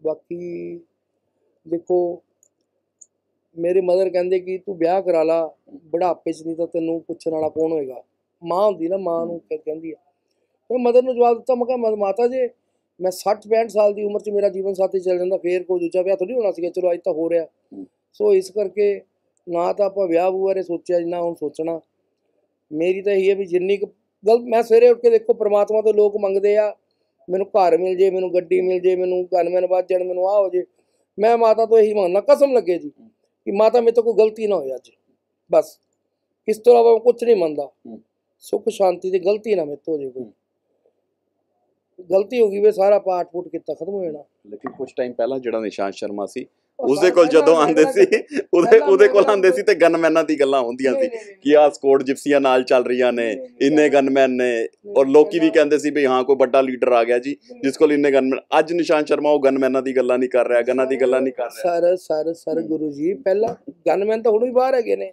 ਬਾਕੀ ਦੇਖੋ, ਮੇਰੇ ਮਦਰ ਕਹਿੰਦੇ ਕਿ ਤੂੰ ਵਿਆਹ ਕਰਾ ਲਾ, ਬੁਢਾਪੇ 'ਚ ਨਹੀਂ ਤਾਂ ਤੈਨੂੰ ਪੁੱਛਣ ਵਾਲਾ ਕੌਣ ਹੋਏਗਾ? ਮਾਂ ਹੁੰਦੀ ਨਾ ਮਾਂ ਨੂੰ ਕਹਿ- ਕਹਿੰਦੀ ਆ। ਮੈਂ ਮਦਰ ਨੂੰ ਜਵਾਬ ਦਿੱਤਾ ਮੈਂ ਕਿਹਾ "ਮ- ਮਾਤਾ ਜੀ ਮੈਂ 60 65 ਸਾਲ ਦੀ ਉਮਰ 'ਚ ਮੇਰਾ ਜੀਵਨ ਸਾਥੀ ਚੱਲ ਜਾਂਦਾ ਫੇਰ ਕੋਈ ਦੂਜਾ ਵਿਆਹ ਥੋੜੀ ਹੋਣਾ ਸੀਗਾ ਚਲੋ ਅੱਜ ਤਾਂ ਹੋ ਰਿਹਾ। ਸੋ ਇਸ ਕਰਕੇ ਨਾ ਤਾਂ ਆਪਾਂ ਵਿਆਹ ਵੂਹ ਬਾਰੇ ਸੋਚਿਆ ਜਿੰਨਾ ਹੁਣ ਸੋਚਣਾ। ਮੇਰੀ ਤਾਂ ਇਹੀ ਹੈ ਵੀ ਜਿੰਨੀ ਕੁ ਗਲ ਮੈਂ ਸਵੇਰੇ ਉੱਠ ਕੇ ਦੇਖੋ ਪ੍ਰਮਾਤਮਾ ਤੋਂ ਲੋਕ ਮੰਗਦੇ ਆ ਮੈਨੂੰ ਘਰ ਮਿਲ ਜੇ ਮੈਨੂੰ ਗੱਡੀ ਮਿਲ ਜੇ ਮੈਨੂੰ ਗਨਮੈਨ ਵੱਜ ਜਾਣ ਮੈਨੂੰ ਆ ਹੋ ਜੇ। ਮੈਂ ਮਾਤਾ ਤੋਂ ਇਹੀ ਮੰਗਣਾ ਕਸਮ ਲੱਗੇ ਜੀ ਕਿ ਮਾਤਾ ਮੇਰੇ ਤੋਂ ਕੋਈ ਗਲਤੀ ਨਾ ਹੋਏ ਅੱਜ। ਬਸ। ਇਸ ਤੋਂ ਇਲਾਵਾ ਮੈਂ ਕੁਝ ਨਹੀਂ ਮੰਨਦਾ। ਸੁੱਖ ਸ਼ਾਂਤੀ ਦੀ ਗਲਤੀ ਨਾ ਮੇਰੇ ਤੋਂ ਹੋ ਜੇ ਕੋਈ। ਗਲਤੀ ਹੋ ਗਈ ਵੇ ਸਾਰਾ ਪਾਠ ਫੂਟ ਕੀਤਾ ਖਤਮ ਹੋ ਜਾਣਾ। ਲੇਕਿਨ ਕੁਝ ਟਾਈਮ ਪਹਿਲਾਂ ਜਿਹੜਾ ਨਿਸ਼ਾਂਤ ਸ਼ਰਮਾ ਸੀ ਉਸਦੇ ਕੋਲ ਜਦੋਂ ਆਂਦੇ ਸੀ ਉਹਦੇ ਉਹਦੇ ਕੋਲ ਆਂਦੇ ਸੀ ਤੇ ਗਨਮੈਨਾਂ ਦੀ ਗੱਲਾਂ ਹੁੰਦੀਆਂ ਸੀ ਕਿ ਆਹ ਸਕੋਡ ਜਿਪਸੀਆਂ ਨਾਲ ਚੱਲ ਰਹੀਆਂ ਨੇ ਇੰਨੇ ਗਨਮੈਨ ਨੇ। ਔਰ ਲੋਕੀ ਵੀ ਕਹਿੰਦੇ ਸੀ ਵੀ ਹਾਂ ਕੋਈ ਵੱਡਾ ਲੀਡਰ ਆ ਗਿਆ ਜੀ ਜਿਸ ਕੋਲ ਇੰਨੇ ਗਨਮੈਨ ਅੱਜ ਨਿਸ਼ਾਂਤ ਸ਼ਰਮਾ ਉਹ ਗਨਮੈਨਾਂ ਦੀ ਗੱਲਾਂ ਨਹੀਂ ਕਰ ਰਿਹਾ ਗਨਾਂ ਦੀ ਗੱਲਾਂ ਨਹੀਂ ਕਰ ਰਿਹਾ। Sir sir sir Guru ji ਪਹਿਲਾਂ ਗਨਮੈਨ ਤਾਂ ਹੁਣ ਵੀ ਬਾਹਰ ਹੈਗੇ ਨੇ।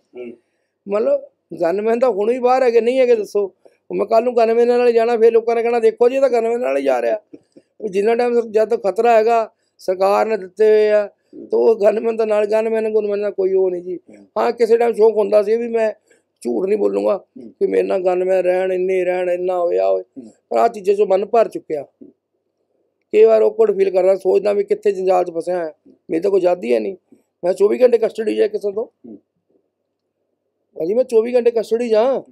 ਮਤਲਬ ਗਨਮੈਨ ਤਾਂ ਹੁਣ ਵੀ ਬਾਹਰ ਹੈਗੇ, ਨਹੀਂ ਹੈਗੇ ਦੱਸੋ। ਮੈਂ ਕੱਲ ਨੂੰ ਗਨਮੈਨ ਨਾਲ ਹੀ ਜਾਣਾ, ਫਿਰ ਲੋਕਾਂ ਨੇ ਕਹਿਣਾ, ਦੇਖੋ ਜੀ ਇਹ ਤਾਂ ਗਨਮੈਨ ਨਾਲ ਹੀ ਜਾ ਰਿਹਾ। ਵੀ ਜਿੰਨਾ ਟਾਈਮ ਜਦ ਤੱਕ ਖਤਰਾ ਹੈਗਾ, ਸਰਕਾਰ ਨੇ ਦਿੱਤੇ ਹੋਏ ਆ, ਤਾਂ ਉਹ ਗਨਮੈਨ ਦਾ ਨਾਲ ਗਨਮੈਨ ਗੁਨਮੈਨ ਦਾ ਕੋਈ ਉਹ ਨਹੀਂ ਜੀ। ਹਾਂ, ਕਿਸੇ ਟਾਈਮ ਸ਼ੌਕ ਹੁੰਦਾ ਸੀ ਵੀ ਮੈਂ ਝੂਠ ਨਹੀਂ ਬੋਲੂੰਗਾ ਕਿ ਮੇਰੇ ਨਾਲ ਗਨਮੈਨ ਰਹਿਣ, ਇੰਨੇ ਰਹਿਣ, ਇੰਨਾ ਹੋਇਆ ਹੋਏ ਪਰ ਆ ਚੀਜ਼ਾਂ 'ਚੋਂ ਮਨ ਭਰ ਚੁੱਕਿਆ। ਕਈ ਵਾਰ ਔਕਵਰਡ ਫੀਲ ਕਰਦਾ, ਸੋਚਦਾ ਵੀ ਕਿੱਥੇ ਜੰਜਾਲ 'ਚ ਫਸਿਆ ਹੈ ਮੇਰੇ ਤਾਂ ਕੋਈ ਆਜ਼ਾਦੀ ਹੈ ਨਹੀਂ। ਮੈਂ 24 ਘੰਟੇ ਕਸਟਡੀ 'ਚ ਹੈ ਕਿਸੇ ਤੋਂ। ਭਾਜੀ ਮੈਂ 24 ਘੰਟੇ ਕਸਟਡੀ ਹਾਂ।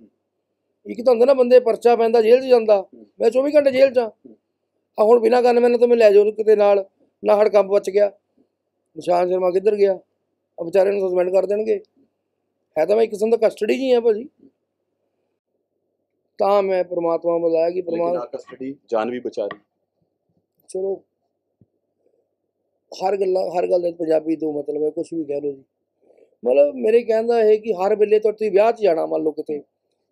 ਇੱਕ ਤਾਂ ਹੁੰਦਾ ਨਾ ਬੰਦੇ ਪਰਚਾ ਪੈਂਦਾ ਜੇਲ੍ਹ 'ਚ ਜਾਂਦਾ। ਮੈਂ 24 ਘੰਟੇ ਜੇਲ੍ਹ 'ਚ ਆ ਹੁਣ ਬਿਨਾਂ ਗਨ ਮੈਨੂੰ ਤਾਂ ਮੈਂ ਲੈ ਜਾਓ ਕਿਤੇ ਨਾਲ। ਨਾ ਹੜਕੰਪ ਬਚ ਗਿਆ। ਨਿਸ਼ਾਨ ਸ਼ਰਮਾ ਕਿੱਧਰ ਗਿਆ? ਆ ਵਿਚਾਰੇ ਨੂੰ ਸਸਪੈਂਡ ਕਰ ਦੇਣਗੇ। ਹੈ ਤਾਂ ਮੈਂ ਇੱਕ ਕਿਸਮ ਦਾ ਕਸਟਡੀ 'ਚ ਹੀ ਹਾਂ ਭਾਜੀ। ਤਾਂ ਮੈਂ ਪ੍ਰਮਾਤਮਾ ਨੂੰ ਬੁਲਾਇਆ ਕਿ ਪ੍ਰਮਾਤਮਾ ਆ ਕਸਟਡੀ ਜਾਨ ਵੀ ਬਚਾ ਰਹੀ। ਚਲੋ ਹਰ ਗੱਲਾਂ ਹਰ ਗੱਲ ਦੇ ਪੰਜਾਬੀ ਤੋਂ ਮਤਲਬ ਹੈ ਕੁਝ ਵੀ ਕਹਿ ਲਓ ਜੀ। ਮਤਲਬ ਮੇਰੇ ਕਹਿਣ ਦਾ ਇਹ ਕਿ ਹਰ ਵੇਲੇ ਤੋਂ ਤੁਸੀਂ ਵਿਆਹ 'ਚ ਜਾਣਾ, ਮੰਨ ਲਓ ਕਿਤੇ।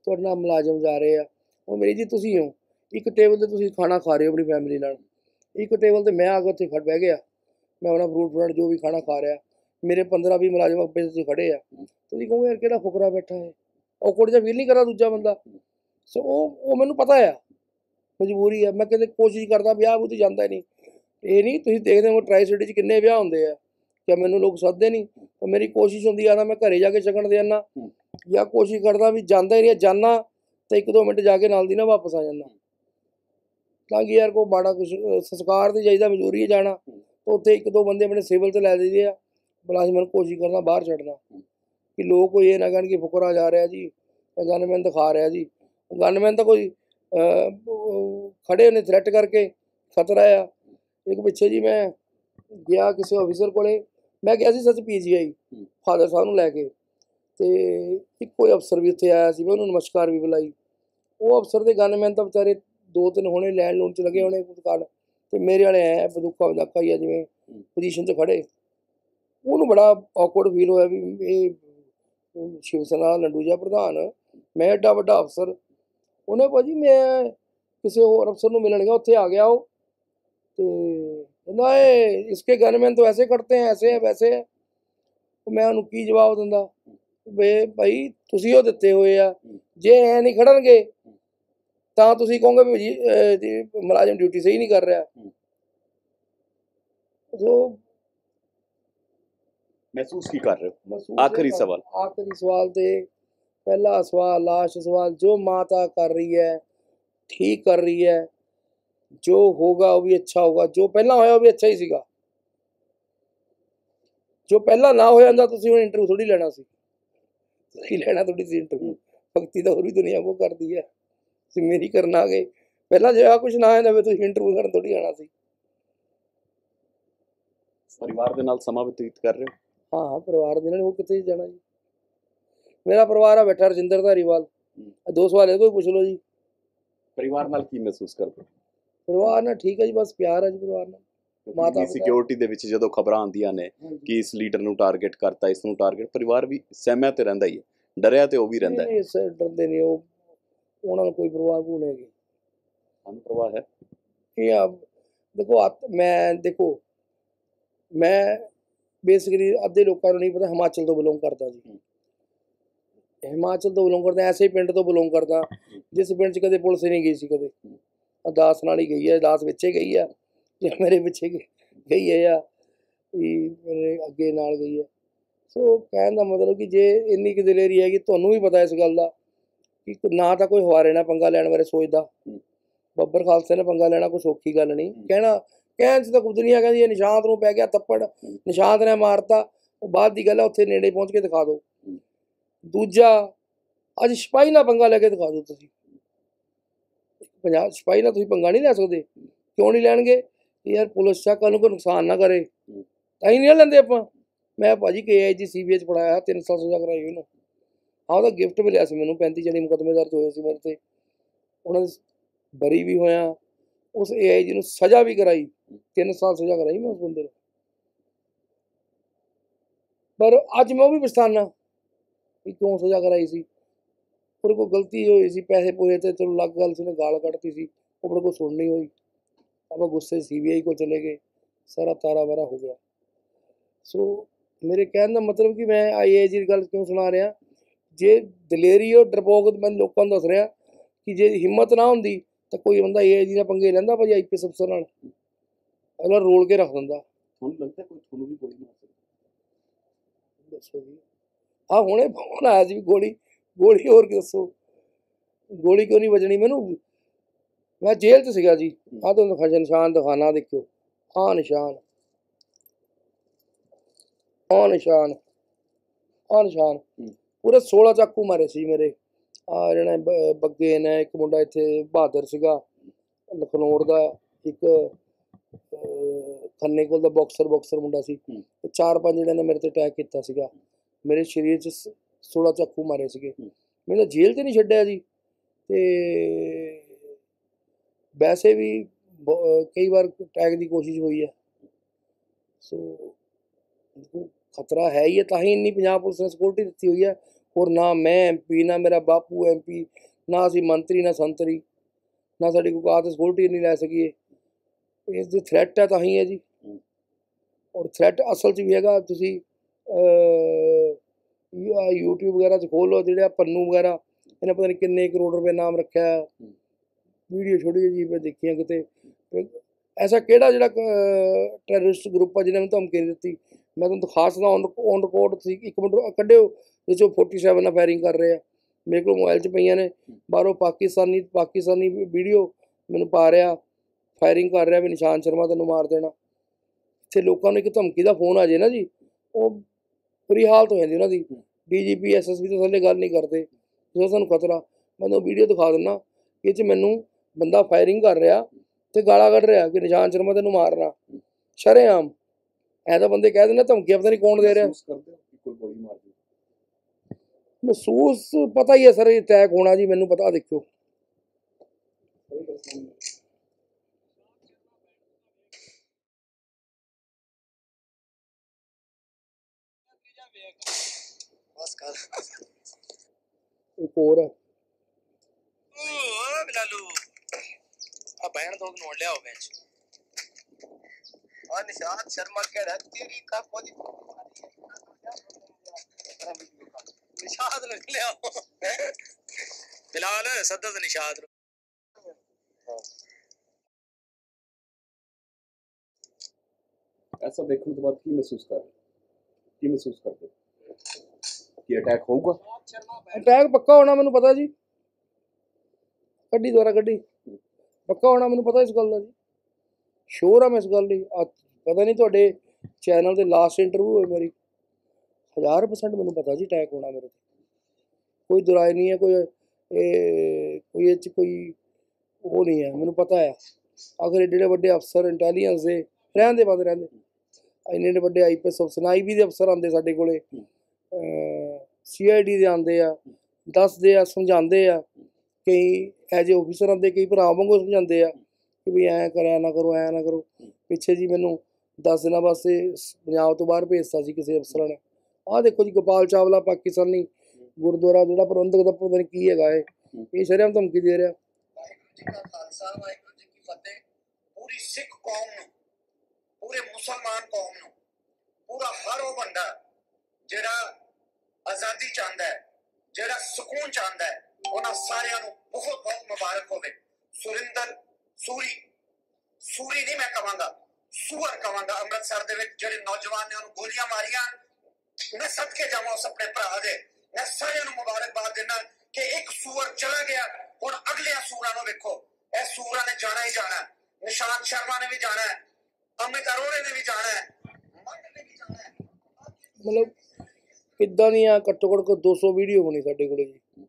ਤੁਹਾਡੇ ਨਾਲ ਮੁਲਾਜ਼ਮ ਜਾ ਰਹੇ ਆ। ਉਹ ਮੇਰੀ ਜੀ ਤੁਸੀਂ ਹੋ। ਇੱਕ ਟੇਬਲ ਤੇ ਤੁਸੀਂ ਖਾਣਾ ਖਾ ਰਹੇ ਹੋ ਆਪਣੀ ਫੈਮਿਲੀ ਨਾਲ। ਇੱਕ ਟੇਬਲ ਤੇ ਮੈਂ ਆ ਕੇ ਉੱਥੇ ਖੜ ਬਹਿ ਗਿਆ। ਮੈਂ ਉਹਨਾਂ ਫਰੂਟ ਫਰੂਟ ਜੋ ਵੀ ਖਾਣਾ ਖਾ ਰਿਹਾ। ਮੇਰੇ 15 20 ਮੁਲਾਜ਼ਮ ਅੱਗੇ ਤੁਸੀਂ ਖੜੇ ਆ। ਤੁਸੀਂ ਕਹੋਗੇ, ਯਾਰ ਕਿਹੜਾ ਫੁਕਰਾ ਬੈਠਾ ਹੈ? ਉਹ ਕੋਲ ਜਿਹਾ ਫੀਲ ਨਹੀਂ ਕਰਦਾ ਦੂਜਾ ਬੰਦਾ। ਸੋ ਉਹ ਉਹ ਮੈਨੂੰ ਪਤਾ ਆ। ਮਜਬੂਰੀ ਆ। ਮੈਂ ਕਦੇ ਕੋਸ਼ਿਸ਼ ਕਰਦਾ ਵਿਆਹ ਉਹ ਤੇ ਜਾਂਦਾ ਨਹੀਂ। ਇਹ ਨਹੀਂ, ਤੁਸੀਂ ਦੇਖਦੇ ਹੋ ਟਰਾਈ ਸਿਟੀ 'ਚ ਕਿੰਨੇ ਵਿਆਹ ਹੁੰਦੇ ਆ। ਕਿ ਮੈਨੂੰ ਲੋਕ ਸੱਦਦੇ ਨਹੀਂ ਤਾਂ ਮੇਰੀ ਕੋਸ਼ਿਸ਼ ਹੁੰਦੀ ਆ ਨਾ ਮੈਂ ਘਰੇ ਜਾ ਕੇ ਛਕਣ ਦੇ ਆਨਾ। ਜਾਂ ਕੋਸ਼ਿਸ਼ ਕਰਦਾ ਵੀ ਜਾਂਦਾ ਹੀ ਨਹੀਂ ਜਾਣਾ ਤੇ ਇੱਕ ਦੋ ਮਿੰਟ ਜਾ ਕੇ ਨਾਲ ਦੀ ਨਾ ਵਾਪਸ ਆ ਜਾਂਦਾ। ਤਾਂ ਕਿ ਯਾਰ ਕੋ ਬਾੜਾ ਅਹ ਸੰਸਕਾਰ ਤੇ ਜਾਈਦਾ ਮਜਬੂਰੀ ਹੈ ਜਾਣਾ ਤਾਂ ਉੱਥੇ ਇੱਕ ਦੋ ਬੰਦੇ ਆਪਣੇ ਸਿਵਲ ਤੇ ਲੈ ਲਈਦੇ ਆ। ਮੁਲਾਜ਼ਮਾਂ ਨੂੰ ਕੋਸ਼ਿਸ਼ ਕਰਨਾ ਬਾਹਰ ਛੱਡਣਾ। ਕਿ ਲੋਕ ਕੋਈ ਇਹ ਨਾ ਕਹਿਣ ਕਿ ਫੁਕਰਾ ਜਾ ਰਿਹਾ ਜੀ ਗਨਮੈਨ ਦਿਖਾ ਰਿਹਾ ਜੀ। ਗਨਮੈਨ ਤਾਂ ਕੋਈ ਖੜੇ ਨੇ ਥ੍ਰੈਟ ਕਰਕੇ ਖਤਰਾ ਆ। ਇੱਕ ਪਿੱਛੇ ਜੀ ਮੈਂ ਗਿਆ ਕਿਸੇ ਆਫੀਸਰ ਕੋਲੇ ਮੈਂ ਗਿਆ ਸੀ ਸੱਚ ਪੀਜੀਆਈ ਫਾਦਰ ਸਾਹਿਬ ਨੂੰ ਲੈ ਕੇ। ਤੇ ਇੱਕ ਕੋਈ ਅਫਸਰ ਵੀ ਉੱਥੇ ਆਇਆ ਸੀ ਮੈਂ ਉਹਨੂੰ ਨਮਸਕਾਰ ਵੀ ਬੁਲਾਈ। ਉਹ ਅਫਸਰ ਦੇ ਗਨਮੈਨ ਤਾਂ ਵਿਚਾਰੇ ਦੋ ਤਿੰਨ ਹੋਣੇ ਲੈਣ ਲੂਣ ਚ ਲੱਗੇ ਹੋਣੇ ਦੁਕਾਨ ਤੇ ਮੇਰੇ ਵਾਲੇ ਐ ਬਦੂਕਾ ਬਦਾਕਾ ਹੀ ਆ ਜਿਵੇਂ ਪੋਜੀਸ਼ਨ 'ਚ ਖੜੇ। ਉਹਨੂੰ ਬੜਾ ਔਕਵਰਡ ਫੀਲ ਹੋਇਆ ਵੀ ਇਹ ਸ਼ਿਵ ਸੈਨਾ ਲੰਡੂਜਾ ਪ੍ਰਧਾਨ ਮੈਂ ਏਡਾ ਵੱਡਾ ਅਫਸਰ ਉਹਨੇ ਭਾਜੀ ਮੈਂ ਕਿਸੇ ਹੋਰ ਅਫਸਰ ਨੂੰ ਮਿਲਣ ਗਿਆ ਉੱਥੇ ਆ ਗਿਆ ਉਹ। ਤੇ ਕਹਿੰਦਾ ਇਹ ਇਸਕੇ ਗਨਮੈਨ ਤਾਂ ਐਸੇ ਕੱਟਦੇ ਐ ਐਸੇ ਐ ਵੈਸੇ ਐ ਮੈਂ ਉਹਨੂੰ ਕੀ ਜਵਾਬ ਦਿੰਦਾ? ਵੇ ਭਾਈ ਤੁਸੀਂ ਉਹ ਦਿੱਤੇ ਹੋਏ ਆ। ਜੇ ਐ ਨਹੀਂ ਖੜਨਗੇ ਤਾਂ ਤੁਸੀਂ ਕਹੋਗੇ ਵੀ ਮੁਲਾਜ਼ਮ ਡਿਊਟੀ ਸਹੀ ਨਹੀਂ ਕਰ ਰਿਹਾ। ਸੋ ਮਹਿਸੂਸ ਕੀ ਕਰ ਰਹੇ ਹੋ? ਆਖਰੀ ਸਵਾਲ। ਆਖਰੀ ਸਵਾਲ ਤੇ ਪਹਿਲਾ ਸਵਾਲ ਲਾਸ਼ ਸਵਾਲ ਜੋ ਮਾਤਾ ਕਰ ਰਹੀ ਹੈ ਠੀਕ ਕਰ ਰਹੀ ਹੈ ਜੋ ਹੋਗਾ ਉਹ ਵੀ ਅੱਛਾ ਹੋਗਾ ਜੋ ਪਹਿਲਾਂ ਹੋਇਆ ਉਹ ਵੀ ਅੱਛਾ ਹੀ ਸੀਗਾ। ਜੋ ਪਹਿਲਾਂ ਨਾ ਹੋਇਆ ਹੁੰਦਾ ਤੁਸੀਂ ਹੁਣ ਇੰਟਰਵਿਊ ਥੋੜੀ ਲੈਣਾ ਸੀ। ਤੁਸੀਂ ਲੈਣਾ ਥੋੜੀ ਸੀ ਇੰਟਰਵਿਊ ਭਗਤੀ ਤਾਂ ਹੋਰ ਵੀ ਦੁਨੀਆ ਉਹ ਕਰਦੀ ਹੈ ਤੁਸੀਂ ਮੇਰੀ ਕਰਨ ਆ ਗਏ। ਪਹਿਲਾਂ ਜੇ ਆ ਕੁਝ ਨਾ ਆਇਆ ਤਾਂ ਤੁਸੀਂ ਇੰਟਰਵਿਊ ਕਰਨ ਥੋੜੀ ਆਣਾ ਸੀ। ਪਰਿਵਾਰ ਦੇ ਨਾਲ ਸਮਾਂ ਬਤੀਤ ਕਰ ਰਹੇ ਹੋ? ਹਾਂ ਹਾਂ ਪਰਿਵਾਰ ਦੇ ਨਾਲ ਹੋਰ ਕਿੱਥੇ ਜਾਣਾ ਜੀ? ਮੇਰਾ ਪਰਿਵਾਰ ਆ ਬੈਠਾ ਰਜਿੰਦਰ ਧਾਰੀਵਾਲ। ਦੋ ਸਵਾਲ ਕੋਈ ਪੁੱਛ ਲਓ ਜੀ। ਪਰਿਵਾਰ ਨਾਲ ਕੀ ਮਹਿਸੂਸ ਕਰਦੇ ਪਰਿਵਾਰ ਨਾਲ ਠੀਕ ਹੈ ਜੀ ਬਸ ਪਿਆਰ ਹੈ ਜੀ ਪਰਿਵਾਰ ਨਾਲ। ਮਾਤਾ ਸਿਕਿਉਰਿਟੀ ਦੇ ਵਿੱਚ ਜਦੋਂ ਖਬਰਾਂ ਆਉਂਦੀਆਂ ਨੇ ਕਿ ਇਸ ਲੀਡਰ ਨੂੰ ਟਾਰਗੇਟ ਕਰਤਾ ਇਸ ਨੂੰ ਟਾਰਗੇਟ ਪਰਿਵਾਰ ਵੀ ਸਹਿਮਿਆ ਤੇ ਰਹਿੰਦਾ ਹੀ ਹੈ। ਡਰਿਆ ਤੇ ਉਹ ਵੀ ਰਹਿੰਦਾ ਹੈ। ਨਹੀਂ ਸਰ ਡਰਦੇ ਨਹੀਂ ਉਹ ਉਹਨਾਂ ਨੂੰ ਕੋਈ ਪਰਵਾਹ ਨਹੀਂ ਹੈਗੀ। ਸਾਨੂੰ ਪ੍ਰਵਾਹ ਹੈ। ਇਹ ਆ ਦੇਖੋ ਮੈਂ ਦੇਖੋ ਮੈਂ ਬੇਸਿਕਲੀ ਅੱਧੇ ਲੋਕਾਂ ਨੂੰ ਨਹੀਂ ਪਤਾ ਹਿਮਾਚਲ ਤੋਂ ਬਿਲੋਂਗ ਕਰਦਾ ਜੀ। ਹਿਮਾਚਲ ਤੋਂ ਬਿਲੋਂਗ ਕਰਦਾ ਐਸੇ ਪਿੰਡ ਤੋਂ ਬਿਲੋਂਗ ਕਰਦਾ ਜਿਸ ਪਿੰਡ 'ਚ ਕਦੇ ਪੁਲਿਸ ਨਹੀਂ ਗਈ ਸੀ ਕਦੇ। ਅਦਾਸ ਨਾਲ ਹੀ ਗਈ ਹੈ ਅਦਾਸ ਵਿੱਚੇ ਗਈ ਆ ਜਾਂ ਮੇਰੇ ਪਿੱਛੇ ਗਈ ਗਈ ਹੈ ਆ ਵੀ ਮੇਰੇ ਅੱਗੇ ਨਾਲ ਗਈ ਹੈ। ਸੋ ਕਹਿਣ ਦਾ ਮਤਲਬ ਕਿ ਜੇ ਇੰਨੀ ਕਿ ਦਲੇਰੀ ਹੈਗੀ ਤੁਹਾਨੂੰ ਵੀ ਪਤਾ ਇਸ ਗੱਲ ਦਾ ਕਿ ਨਾ ਤਾਂ ਕੋਈ ਹਵਾਰੇ ਨਾਲ ਪੰਗਾ ਲੈਣ ਬਾਰੇ ਸੋਚਦਾ। ਬੱਬਰ ਖਾਲਸੇ ਨੇ ਪੰਗਾ ਲੈਣਾ ਕੋਈ ਸੌਖੀ ਗੱਲ ਨਹੀਂ। ਕਹਿਣਾ ਕਹਿਣ 'ਚ ਤਾਂ ਕੁਝ ਨਹੀਂ ਹੈਗਾ ਜੀ ਇਹ ਨਿਸ਼ਾਂਤ ਨੂੰ ਪੈ ਗਿਆ ਥੱਪੜ ਨਿਸ਼ਾਂਤ ਨੇ ਮਾਰਤਾ ਉਹ ਬਾਅਦ ਦੀ ਗੱਲ ਹੈ ਉੱਥੇ ਨੇੜੇ ਪਹੁੰਚ ਕੇ ਦਿਖਾ ਦਿਓ। ਦੂਜਾ ਅੱਜ ਸਿਪਾਹੀ ਨਾਲ ਪੰਗਾ ਲੈ ਕੇ ਦਿਖਾ ਦਿਓ ਤੁਸੀਂ। ਪੰਜਾਬ ਸਿਪਾਹੀ ਨਾਲ ਤੁਸੀਂ ਪੰਗਾ ਨਹੀਂ ਲੈ ਸਕਦੇ। ਕਿਉਂ ਨਹੀਂ ਲੈਣਗੇ? ਯਾਰ ਪੁਲਿਸ ਚਾ ਕੱਲ ਨੂੰ ਕੋਈ ਨੁਕਸਾਨ ਨਾ ਕਰੇ। ਤਾਂ ਹੀ ਨਹੀਂ ਲੈਂਦੇ ਆਪਾਂ। ਮੈਂ ਭਾਜੀ ਕੇ ਆਈ ਜੀ ਸੀਬੀਆਈ ਚ ਪੜਾਇਆ 3 ਸਾਲ ਸਜ਼ਾ ਕਰਾਈ ਉਹਨੂੰ। ਹਾਂ ਉਹਦਾ ਗਿਫਟ ਮਿਲਿਆ ਸੀ ਮੈਨੂੰ 35 ਜਣੀ ਮੁਕਦਮੇ ਦਰਜ ਹੋਏ ਸੀ ਮੇਰੇ ਤੇ। ਉਹਨਾਂ ਦੇ ਬਰੀ ਵੀ ਹੋਇਆ। ਉਸ ਏਆਈ ਜੀ ਨੂੰ ਸਜ਼ਾ ਵੀ ਕਰਾਈ। 3 ਸਾਲ ਸਜ਼ਾ ਕਰਾਈ ਮੈਂ ਉਸ ਬੰਦੇ ਨੂੰ। ਪਰ ਅੱਜ ਮੈਂ ਉਹ ਵੀ ਪਛਤਾਨਾ। ਕਿ ਕਿਉਂ ਸਜ਼ਾ ਕਰਾਈ ਸੀ? ਉਹਦੇ ਕੋਲ ਗਲਤੀ ਹੋਈ ਸੀ ਪੈਸੇ ਪੂਰੇ ਤੇ ਚਲੋ ਲੱਗ ਗੱਲ ਸੀ ਨੇ ਗਾਲ ਕੱਢਤੀ ਸੀ ਉਹਦੇ ਕੋਲ ਸੁਣ ਨਹੀਂ ਹੋਈ। ਆਪਾਂ ਗੁੱਸੇ ਸੀਬੀਆਈ ਕੋਲ ਚਲੇ ਗਏ ਸਾਰਾ ਤਾਰਾ ਬਾਰਾ ਹੋ ਗਿਆ। ਸੋ ਮੇਰੇ ਕਹਿਣ ਦਾ ਮਤਲਬ ਕਿ ਮੈਂ ਆਈਏ ਜੀ ਦੀ ਗੱਲ ਕਿਉਂ ਸੁਣਾ ਰਿਹਾ? ਜੇ ਦਲੇਰੀ ਔਰ ਡਰਪੋਕ ਮੈਂ ਲੋਕਾਂ ਨੂੰ ਦੱਸ ਰਿਹਾ ਕਿ ਜੇ ਹਿੰਮਤ ਨਾ ਹੁੰਦੀ ਤਾਂ ਕੋਈ ਬੰਦਾ ਆਈਏ ਜੀ ਨਾਲ ਪੰਗੇ ਲੈਂਦਾ ਭਾਜੀ ਆਈਪੀਐਸ ਅਫਸਰ ਨਾਲ। ਅਗਲਾ ਰੋਲ ਕੇ ਰੱਖ ਦਿੰਦਾ। ਤੁਹਾਨੂੰ ਲੱਗਦਾ ਕੋਈ ਤੁਹਾਨੂੰ ਵੀ ਗੋਲੀ ਮਾਰ ਸਕਦਾ? ਦੱਸੋ ਜੀ। ਆ ਹੁਣੇ ਫੋਨ ਆਇਆ ਸੀ ਗੋਲੀ ਗੋਲੀ ਹੋਰ ਕੀ ਦੱਸੋ? ਗੋਲੀ ਕਿਉਂ ਨਹੀਂ ਵੱਜਣੀ? ਮੈਨੂੰ ਮੈਂ ਜੇਲ੍ਹ 'ਚ ਸੀਗਾ ਜੀ। ਆ ਤੁਹਾਨੂੰ ਦਿਖਾ ਨਿਸ਼ਾਨ ਦਿਖਾਣਾ ਦੇਖਿਓ। ਆ ਨਿਸ਼ਾਨ। ਆ ਨਿਸ਼ਾਨ। ਆ ਨਿਸ਼ਾਨ। ਪੂਰੇ 16 ਚਾਕੂ ਮਾਰੇ ਸੀ ਮੇਰੇ। ਆ ਜਿਹੜੇ ਬੱਗੇ ਨੇ ਇੱਕ ਮੁੰਡਾ ਇੱਥੇ ਬਹਾਦਰ ਸੀਗਾ ਲਖਨੌਰ ਦਾ ਇੱਕ ਖੰਨੇ ਕੋਲ ਦਾ ਬਾਕਸਰ ਬਾਕਸਰ ਮੁੰਡਾ ਸੀ। ਤੇ ਚਾਰ ਪੰਜ ਜਣਿਆਂ ਨੇ ਮੇਰੇ ਤੇ ਅਟੈਕ ਕੀਤਾ ਸੀਗਾ। ਮੇਰੇ ਸਰੀਰ 'ਚ 16 ਚਾਕੂ ਮਾਰੇ ਸੀਗੇ। ਮੈਨੂੰ ਤਾਂ ਜੇਲ੍ਹ 'ਚ ਨਹੀਂ ਛੱਡਿਆ ਜੀ। ਤੇ ਵੈਸੇ ਵੀ ਕਈ ਵਾਰ ਅਟੈਕ ਦੀ ਕੋਸ਼ਿਸ਼ ਹੋਈ ਹੈ ਸੋ ਖਤਰਾ ਹੈ ਹੀ ਹੈ ਤਾਂ ਹੀ ਇੰਨੀ ਪੰਜਾਬ ਪੁਲਿਸ ਨੇ ਸਿਕਿਉਰਿਟੀ ਦਿੱਤੀ ਹੋਈ ਹੈ ਔਰ ਨਾ ਮੈਂ ਐਮਪੀ ਨਾ ਮੇਰਾ ਬਾਪੂ ਐਮਪੀ ਨਾ ਅਸੀਂ ਮੰਤਰੀ ਨਾ ਸੰਤਰੀ ਨਾ ਸਾਡੀ ਕੋਈ ਕਾਤ ਸਿਕਿਉਰਿਟੀ ਨਹੀਂ ਲੈ ਸਕੀਏ। ਇਸ ਦੀ ਥ੍ਰੈਟ ਹੈ ਤਾਂ ਹੀ ਹੈ ਜੀ। ਔਰ ਥ੍ਰੈਟ ਅਸਲ 'ਚ ਵੀ ਹੈਗਾ ਤੁਸੀਂ YouTube ਵਗੈਰਾ 'ਚ ਖੋਲੋ ਜਿਹੜੇ ਆਹ ਪੰਨੂ ਵਗੈਰਾ ਇਹਨੇ ਪਤਾ ਨਹੀਂ ਕਿੰਨੇ ਕਰੋੜ ਰੁਪਏ ਨਾਮ ਰੱਖਿਆ। ਵੀਡੀਓ ਛੋਟੀ ਜਿਹੀ ਮੈਂ ਦੇਖੀਆਂ ਕਿਤੇ। ਐਸਾ ਕਿਹੜਾ ਜਿਹੜਾ ਟੈਰਰਿਸਟ ਗਰੁੱਪ ਆ ਜਿਹਨੇ ਮੈਨੂੰ ਧਮਕੀ ਦਿੱਤੀ? ਮੈਂ ਤੁਹਾਨੂੰ ਖਾਸ ਦਾ ਔਨ ਰਿਕਾਰਡ ਸੀ ਇੱਕ ਮਿੰਟ ਕੱਢਿਓ ਜਿਸ ਚੋਂ 47 ਨਾਲ ਫਾਇਰਿੰਗ ਕਰ ਰਹੇ। ਆ ਮੇਰੇ ਕੋਲ ਮੋਬਾਈਲ 'ਚ ਪਈਆਂ ਨੇ। ਬਾਹਰੋਂ ਪਾਕਿਸਤਾਨੀ ਪਾਕਿਸਤਾਨੀ ਵੀਡੀਓ ਮੈਨੂੰ ਪਾ ਰਿਹਾ। ਫਾਇਰਿੰਗ ਕਰ ਰਿਹਾ ਵੀ ਨਿਸ਼ਾਨ ਸ਼ਰਮਾ ਤੈਨੂੰ ਮਾਰ ਦੇਣਾ। ਇੱਥੇ ਲੋਕਾਂ ਨੂੰ ਇੱਕ ਧਮਕੀ ਦਾ ਫੋਨ ਆ ਜੇ ਨਾ ਜੀ। ਉਹ ਬੁਰੀ ਹਾਲਤ ਹੋ ਜਾਂਦੀ ਉਹਨਾਂ ਦੀ। ਡੀਜੀਪੀ ਐਸਐਸਪੀ ਤੋਂ ਥੱਲੇ ਗੱਲ ਨਹੀਂ ਕਰਦੇ। ਜੋ ਸਾਨੂੰ ਖਤਰਾ ਮੈਂ ਤੁਹਾਨੂੰ ਵੀਡੀਓ ਦਿਖਾ ਦਿੰਦਾ ਇਹ 'ਚ ਮੈਨੂੰ ਬੰਦਾ ਫਾਇਰਿੰਗ ਕਰ ਰਿਹਾ ਤੇ ਗਾਲਾਂ ਕੱਢ ਰਿਹਾ ਕਿ ਨਿਸ਼ਾਨ ਸ਼ਰਮਾ ਤੈਨੂੰ ਮਾਰਨਾ। ਸ਼ਰੇਆਮ ਐ ਤਾਂ ਬੰਦੇ ਕਹਿ ਦਿੰਦੇ ਧਮਕੀਆਂ ਪਤਾ ਨਹੀਂ ਕੌਣ ਦੇ ਰਿਹਾ। ਮਹਿਸੂਸ ਪਤਾ ਹੀ ਹੈ ਸਰ ਇਹ ਅਟੈਕ ਹੋਣਾ ਜੀ ਮੈਨੂੰ ਪਤਾ ਦੇਖਿਓ। ਬਸ ਕਰ। ਇੱਕ ਹੋਰ? ਹੈ ਓ ਬਿਲਾਲੂ। ਆ ਬੈਣ ਤੋਂ ਨੋਟ ਲਿਆਓ ਬੈਂਚ ਆ ਨਿਸ਼ਾਨ ਸ਼ਰਮਾ ਕਿਹੜਾ ਤੇਰੀ ਕਾ ਕੋਈ ਨਿਸ਼ਾਦ ਨੂੰ ਬਿਲਾਲ ਨਿਸ਼ਾਦ ਐਸਾ ਦੇਖਣ ਤੋਂ ਬਾਅਦ ਕੀ ਮਹਿਸੂਸ ਕਰ? ਕੀ ਮਹਿਸੂਸ ਕਰਦੇ? ਕੀ ਅਟੈਕ ਹੋਊਗਾ। ਅਟੈਕ ਪੱਕਾ ਹੋਣਾ ਮੈਨੂੰ ਪਤਾ ਜੀ। ਗੱਡੀ ਦੁਆਰਾ ਗੱਡੀ ਪੱਕਾ ਹੋਣਾ ਮੈਨੂੰ ਪਤਾ ਇਸ ਗੱਲ ਦਾ ਜੀ। ਸ਼ੋਰ ਆ ਮੈਂ ਇਸ ਗੱਲ ਦੀ ਆ ਪਤਾ ਨਹੀਂ ਤੁਹਾਡੇ ਚੈਨਲ ਦੇ ਲਾਸਟ ਇੰਟਰਵਿਊ ਹੋਈ ਮੇਰੀ। 1000% ਮੈਨੂੰ ਪਤਾ ਜੀ ਅਟੈਕ ਹੋਣਾ ਮੇਰੇ ਤੇ। ਕੋਈ ਦੁਰਾਏ ਨਹੀਂ ਹੈ, ਕੋਈ, ਇਹ ਕੋਈ ਇਹ ਚ ਕੋਈ ਉਹ ਨਹੀਂ ਹੈ, ਮੈਨੂੰ ਪਤਾ ਹੈ। ਅਗਰ ਏਡੇ ਏਡੇ ਵੱਡੇ ਅਫਸਰ ਇੰਟੈਲੀਜੈਂਸ ਦੇ, ਰਹਿੰਦੇ ਬੰਦ ਰਹਿੰਦੇ। ਇੰਨੇ ਏਡੇ ਵੱਡੇ ਆਈਪੀਐਸ ਅਫਸਰ ਆਈਬੀ ਦੇ ਅਫਸਰ ਆਉਂਦੇ ਸਾਡੇ ਕੋਲੇ। ਸੀਆਈਡੀ ਦੇ ਆਉਂਦੇ ਆ, ਦੱਸਦੇ ਆ, ਸਮਝਾਉਂਦੇ ਆ ਕਈ ਐਜ ਆਫੀਸਰਾਂ ਦੇ ਕਈ ਭਰਾ ਵਾਂਗੂ ਸਮਝਾਉਂਦੇ ਆ ਕਿ ਵੀ ਐਂ ਕਰਿਆ ਨਾ ਕਰੋ, ਐਂ ਨਾ ਕਰੋ। ਪਿੱਛੇ ਜੀ ਮੈਨੂੰ 10 ਦਿਨਾਂ ਵਾਸਤੇ ਪੰਜਾਬ ਤੋਂ ਬਾਹਰ ਭੇਜਤਾ ਸੀ ਕਿਸੇ ਅਫਸਰਾਂ ਨੇ। ਆਹ ਦੇਖੋ ਜੀ, ਗੋਪਾਲ ਚਾਵਲਾ, ਪਾਕਿਸਤਾਨੀ ਗੁਰਦੁਆਰਾ ਜਿਹੜਾ ਪ੍ਰਬੰਧਕ ਦਾ ਪਤਾ ਨਹੀਂ ਕੀ ਹੈਗਾ ਇਹ। ਇਹ ਸ਼ਰਮ ਧਮਕੀ ਦੇ ਰਿਹਾ। ਖਾਲਸਾ, ਵਾਹਿਗੁਰੂ ਜੀ ਕੀ ਫਤਿਹ। ਪੂਰੀ ਸਿੱਖ ਕੌਮ ਨੂੰ, ਪੂਰੇ ਮੁਸਲਮਾਨ ਕੌਮ ਨੂੰ, ਪੂਰਾ ਹਰ ਉਹ ਬੰਦਾ ਜਿਹੜਾ ਆਜ਼ਾਦੀ ਚਾਹੁੰਦਾ ਹੈ, ਜਿਹੜਾ ਸਕੂਨ ਚਾਹੁੰਦਾ ਹੈ, ਉਹਨਾਂ ਸਾਰਿਆਂ ਨੂੰ ਬਹੁਤ ਬਹੁਤ ਮੁਬਾਰਕ ਹੋਵੇ। ਸੁਰਿੰਦਰ, ਸੂਰੀ ਸੂਰੀ ਨਹੀਂ ਮੈਂ ਕਵਾਂਗਾ, ਸੂਰ ਕਵਾਂਗਾ ਅੰਮ੍ਰਿਤਸਰ ਦੇ ਵਿੱਚ, ਜਿਹੜੇ ਨੌਜਵਾਨ ਨੇ ਉਹਨੂੰ ਗੋਲੀਆਂ ਮਾਰੀਆਂ। ਮੈਂ ਸਦਕੇ ਜਾਵਾਂ ਉਸ ਆਪਣੇ ਭਰਾ ਦੇ। ਮੈਂ ਸਾਰਿਆਂ ਨੂੰ ਮੁਬਾਰਕਬਾਦ ਦਿੰਦਾ ਕਿ ਇੱਕ ਸੂਰ ਚਲਾ ਗਿਆ। ਹੁਣ ਅਗਲੇ ਸੂਰਾਂ ਨੂੰ ਵੇਖੋ। ਇਹ ਸੂਰਾਂ ਨੇ ਜਾਣਾ ਹੀ ਜਾਣਾ। ਹੈ। ਨਿਸ਼ਾਂਤ ਸ਼ਰਮਾ ਨੇ ਵੀ ਜਾਣਾ ਹੈ। ਅਮਿਤ ਅਰੋੜੇ ਨੇ ਵੀ ਜਾਣਾ ਹੈ। ਮੰਡ ਨੇ ਵੀ ਜਾਣਾ ਹੈ। ਮਤਲਬ ਇਦਾਂ ਦੀਆਂ ਘੱਟੋ ਘੱਟ ਕੋਈ 200 ਵੀਡੀਓ ਬਣੀ ਸਾਡੇ ਕੋਲੇ ਜੀ।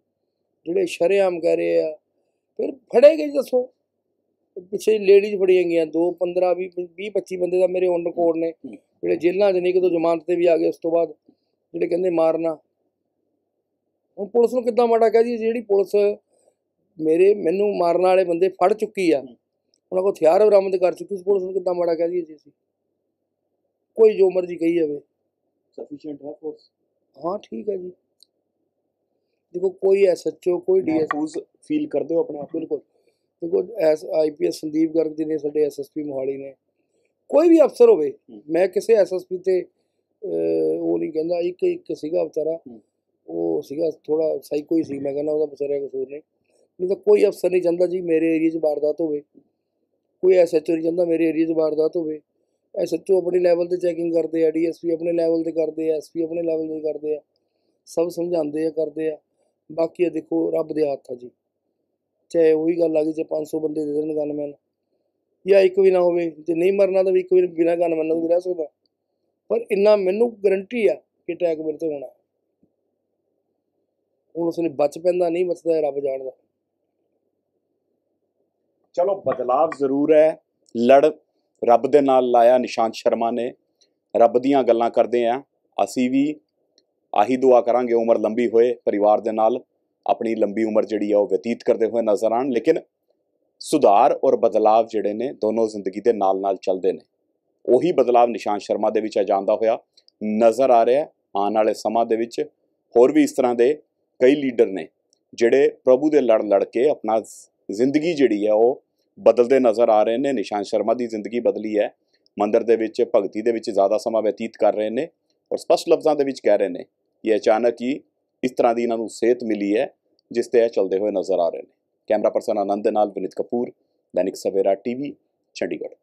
ਜਿਹੜੇ ਸ਼ਰੇਆਮ ਕਹਿ ਰਹੇ ਆ ਫਿਰ ਫੜੇ ਗਏ ਜੀ ਦੱਸੋ। ਪਿੱਛੇ ਲੇਡੀਜ਼ ਫੜੀਆਂ ਗਈਆਂ 2 15 20 20 25 ਬੰਦੇ ਦਾ ਮੇਰੇ ਔਨ ਰਿਕਾਰਡ ਨੇ। ਜਿਹੜੇ ਜੇਲ੍ਹਾਂ 'ਚ ਨਹੀਂ ਕਿਤੋਂ ਜ਼ਮਾਨਤ ਤੇ ਵੀ ਆ ਗਏ ਉਸ ਤੋਂ ਬਾਅਦ ਜਿਹੜੇ ਕਹਿੰਦੇ ਮਾਰਨਾ। ਹੁਣ ਪੁਲਿਸ ਨੂੰ ਕਿੱਦਾਂ ਮਾੜਾ ਕਹਿ ਜੀ ਜਿਹੜੀ ਪੁਲਿਸ ਮੇਰੇ ਮੈਨੂੰ ਮਾਰਨ ਵਾਲੇ ਬੰਦੇ ਫੜ ਚੁੱਕੀ ਆ ਉਹਨਾਂ ਕੋਲ ਹਥਿਆਰ ਬਰਾਮਦ ਕਰ ਚੁੱਕੀ ਉਸ ਪੁਲਿਸ ਨੂੰ ਕਿੱਦਾਂ ਮਾੜਾ ਕਹਿ ਜੀ ਅਸੀਂ? ਕੋਈ ਜੋ ਮਰਜ਼ੀ ਕਹੀ ਜਾਵੇ। ਸਫੀਸ਼ੀਐਂਟ ਹੈ ਫੋਰਸ ਹਾਂ ਠੀਕ ਹੈ ਜੀ। ਦੇਖੋ ਕੋਈ ਐਸਐਚਓ ਕੋਈ ਡੀਐਸ ਮਹਿਫੂਜ਼ ਫੀਲ ਕਰਦੇ ਹੋ ਆਪਣੇ ਆਪ? ਬਿਲਕੁਲ। ਦੇਖੋ ਐਸ ਆਈਪੀਐਸ ਸੰਦੀਪ ਗਰਗ ਜੀ ਨੇ ਸਾਡੇ ਐਸਐਸਪੀ ਮੋਹਾਲੀ ਨੇ। ਕੋਈ ਵੀ ਅਫਸਰ ਹੋਵੇ। ਮੈਂ ਕਿਸੇ ਐਸਐਸਪੀ ਤੇ ਉਹ ਨਹੀਂ ਕਹਿੰਦਾ ਇੱਕ ਇੱਕ ਸੀਗਾ ਵਿਚਾਰਾ। ਉਹ ਸੀਗਾ ਥੋੜਾ ਸਾਈਕੋ ਹੀ ਸੀ ਮੈਂ ਕਹਿੰਦਾ ਉਹਦਾ ਵਿਚਾਰਿਆ ਕਸੂਰ ਨਹੀਂ ਨਹੀਂ ਤਾਂ ਕੋਈ ਅਫਸਰ ਨਹੀਂ ਚਾਹੁੰਦਾ ਜੀ ਮੇਰੇ ਏਰੀਆ 'ਚ ਵਾਰਦਾਤ ਹੋਵੇ। ਕੋਈ ਐਸਐਚਓ ਨਹੀਂ ਚਾਹੁੰਦਾ ਮੇਰੇ ਏਰੀਆ 'ਚ ਵਾਰਦਾਤ ਹੋਵੇ। ਐਸਐਚਓ ਆਪਣੇ ਲੈਵਲ ਤੇ ਚੈਕਿੰਗ ਕਰਦੇ ਆ ਡੀਐਸਪੀ ਆਪਣੇ ਲੈਵਲ ਤੇ ਕਰਦੇ ਆ ਐਸਪੀ ਆਪਣੇ ਲੈਵਲ ਤੇ ਕਰਦੇ ਆ। ਸਭ ਸਮਝਾਉਂਦੇ ਆ, ਕਰਦੇ ਆ। ਬਾਕੀ ਇਹ ਦੇਖੋ, ਰੱਬ ਦੇ ਹੱਥ ਆ ਜੀ। ਚਾਹੇ ਉਹੀ ਗੱਲ ਆ ਗਈ, ਜੇ 500 ਬੰਦੇ ਦੇ ਦੇਣ ਗਨਮੈਨ ਜਾਂ ਇੱਕ ਵੀ ਨਾ ਹੋਵੇ, ਜੇ ਨਹੀਂ ਮਰਨਾ ਤਾਂ ਵੀ ਇੱਕ ਵੀ ਬਿਨਾਂ ਗਨਮੈਨ ਤੋਂ ਵੀ ਰਹਿ ਸਕਦਾ। ਪਰ ਇੰਨਾ ਮੈਨੂੰ ਗਰੰਟੀ ਆ ਕਿ ਅਟੈਕ ਮੇਰੇ ਤੇ ਹੋਣਾ। ਹੁਣ ਉਸਨੇ ਬਚ ਪੈਂਦਾ, ਨਹੀਂ ਬਚਦਾ ਇਹ ਰੱਬ ਜਾਣਦਾ। ਚਲੋ, ਬਦਲਾਵ ਜ਼ਰੂਰ ਹੈ। ਲੜ ਰੱਬ ਦੇ ਨਾਲ ਲਾਇਆ ਨਿਸ਼ਾਂਤ ਸ਼ਰਮਾ ਨੇ। ਰੱਬ ਦੀਆਂ ਗੱਲਾਂ ਕਰਦੇ ਆ। ਅਸੀਂ ਵੀ ਆਹੀ ਦੁਆ ਕਰਾਂਗੇ ਉਮਰ ਲੰਬੀ ਹੋਏ ਪਰਿਵਾਰ ਦੇ ਨਾਲ। ਆਪਣੀ ਲੰਬੀ ਉਮਰ ਜਿਹੜੀ ਆ ਉਹ ਬਤੀਤ ਕਰਦੇ ਹੋਏ ਨਜ਼ਰ ਆਣ ਲੇਕਿਨ ਸੁਧਾਰ ਔਰ ਬਦਲਾਵ ਜਿਹੜੇ ਨੇ ਦੋਨੋਂ ਜ਼ਿੰਦਗੀ ਦੇ ਨਾਲ-ਨਾਲ ਚੱਲਦੇ ਨੇ। ਉਹੀ ਬਦਲਾਵ ਨਿਸ਼ਾਂਤ ਸ਼ਰਮਾ ਦੇ ਵਿੱਚ ਆ ਜਾਂਦਾ ਹੋਇਆ ਨਜ਼ਰ ਆ ਰਿਹਾ। ਆਉਣ ਵਾਲੇ ਸਮਾਂ ਦੇ ਵਿੱਚ ਹੋਰ ਵੀ ਇਸ ਤਰ੍ਹਾਂ ਦੇ ਕਈ ਲੀਡਰ ਨੇ ਜਿਹੜੇ ਪ੍ਰਭੂ ਦੇ ਲੜ ਲੜ ਕੇ ਆਪਣਾ ਜ਼ਿੰਦਗੀ ਜਿਹੜੀ ਹੈ ਉਹ ਬਦਲਦੇ ਨਜ਼ਰ ਆ ਰਹੇ ਨੇ ਨਿਸ਼ਾਂਤ ਸ਼ਰਮਾ ਦੀ ਜ਼ਿੰਦਗੀ ਬਦਲੀ ਹੈ, ਮੰਦਰ ਦੇ ਵਿੱਚ, ਭਗਤੀ ਦੇ ਵਿੱਚ ਜ਼ਿਆਦਾ ਸਮਾਂ ਬਤੀਤ ਕਰ ਰਹੇ ਨੇ ਔਰ ਸਪਸ਼ਟ ਲਫ਼ਜ਼ਾਂ ਦੇ ਵਿੱਚ ਕਹਿ ਰਹੇ ਨੇ ਕਿ ਅਚਾਨਕ ਹੀ ਇਸ ਤਰ੍ਹਾਂ ਦੀ ਇਹਨਾਂ ਨੂੰ ਸਿਹਤ ਮਿਲੀ ਹੈ, ਜਿਸ ਤੇ ਇਹ ਚੱਲਦੇ ਹੋਏ ਨਜ਼ਰ ਆ ਰਹੇ ਨੇ। ਕੈਮਰਾ ਪਰਸਨ ਆਨੰਦ ਦੇ ਨਾਲ ਵਿਨੀਤ ਕਪੂਰ, ਦੈਨਿਕ ਸਵੇਰਾ ਟੀਵੀ, ਚੰਡੀਗੜ੍ਹ।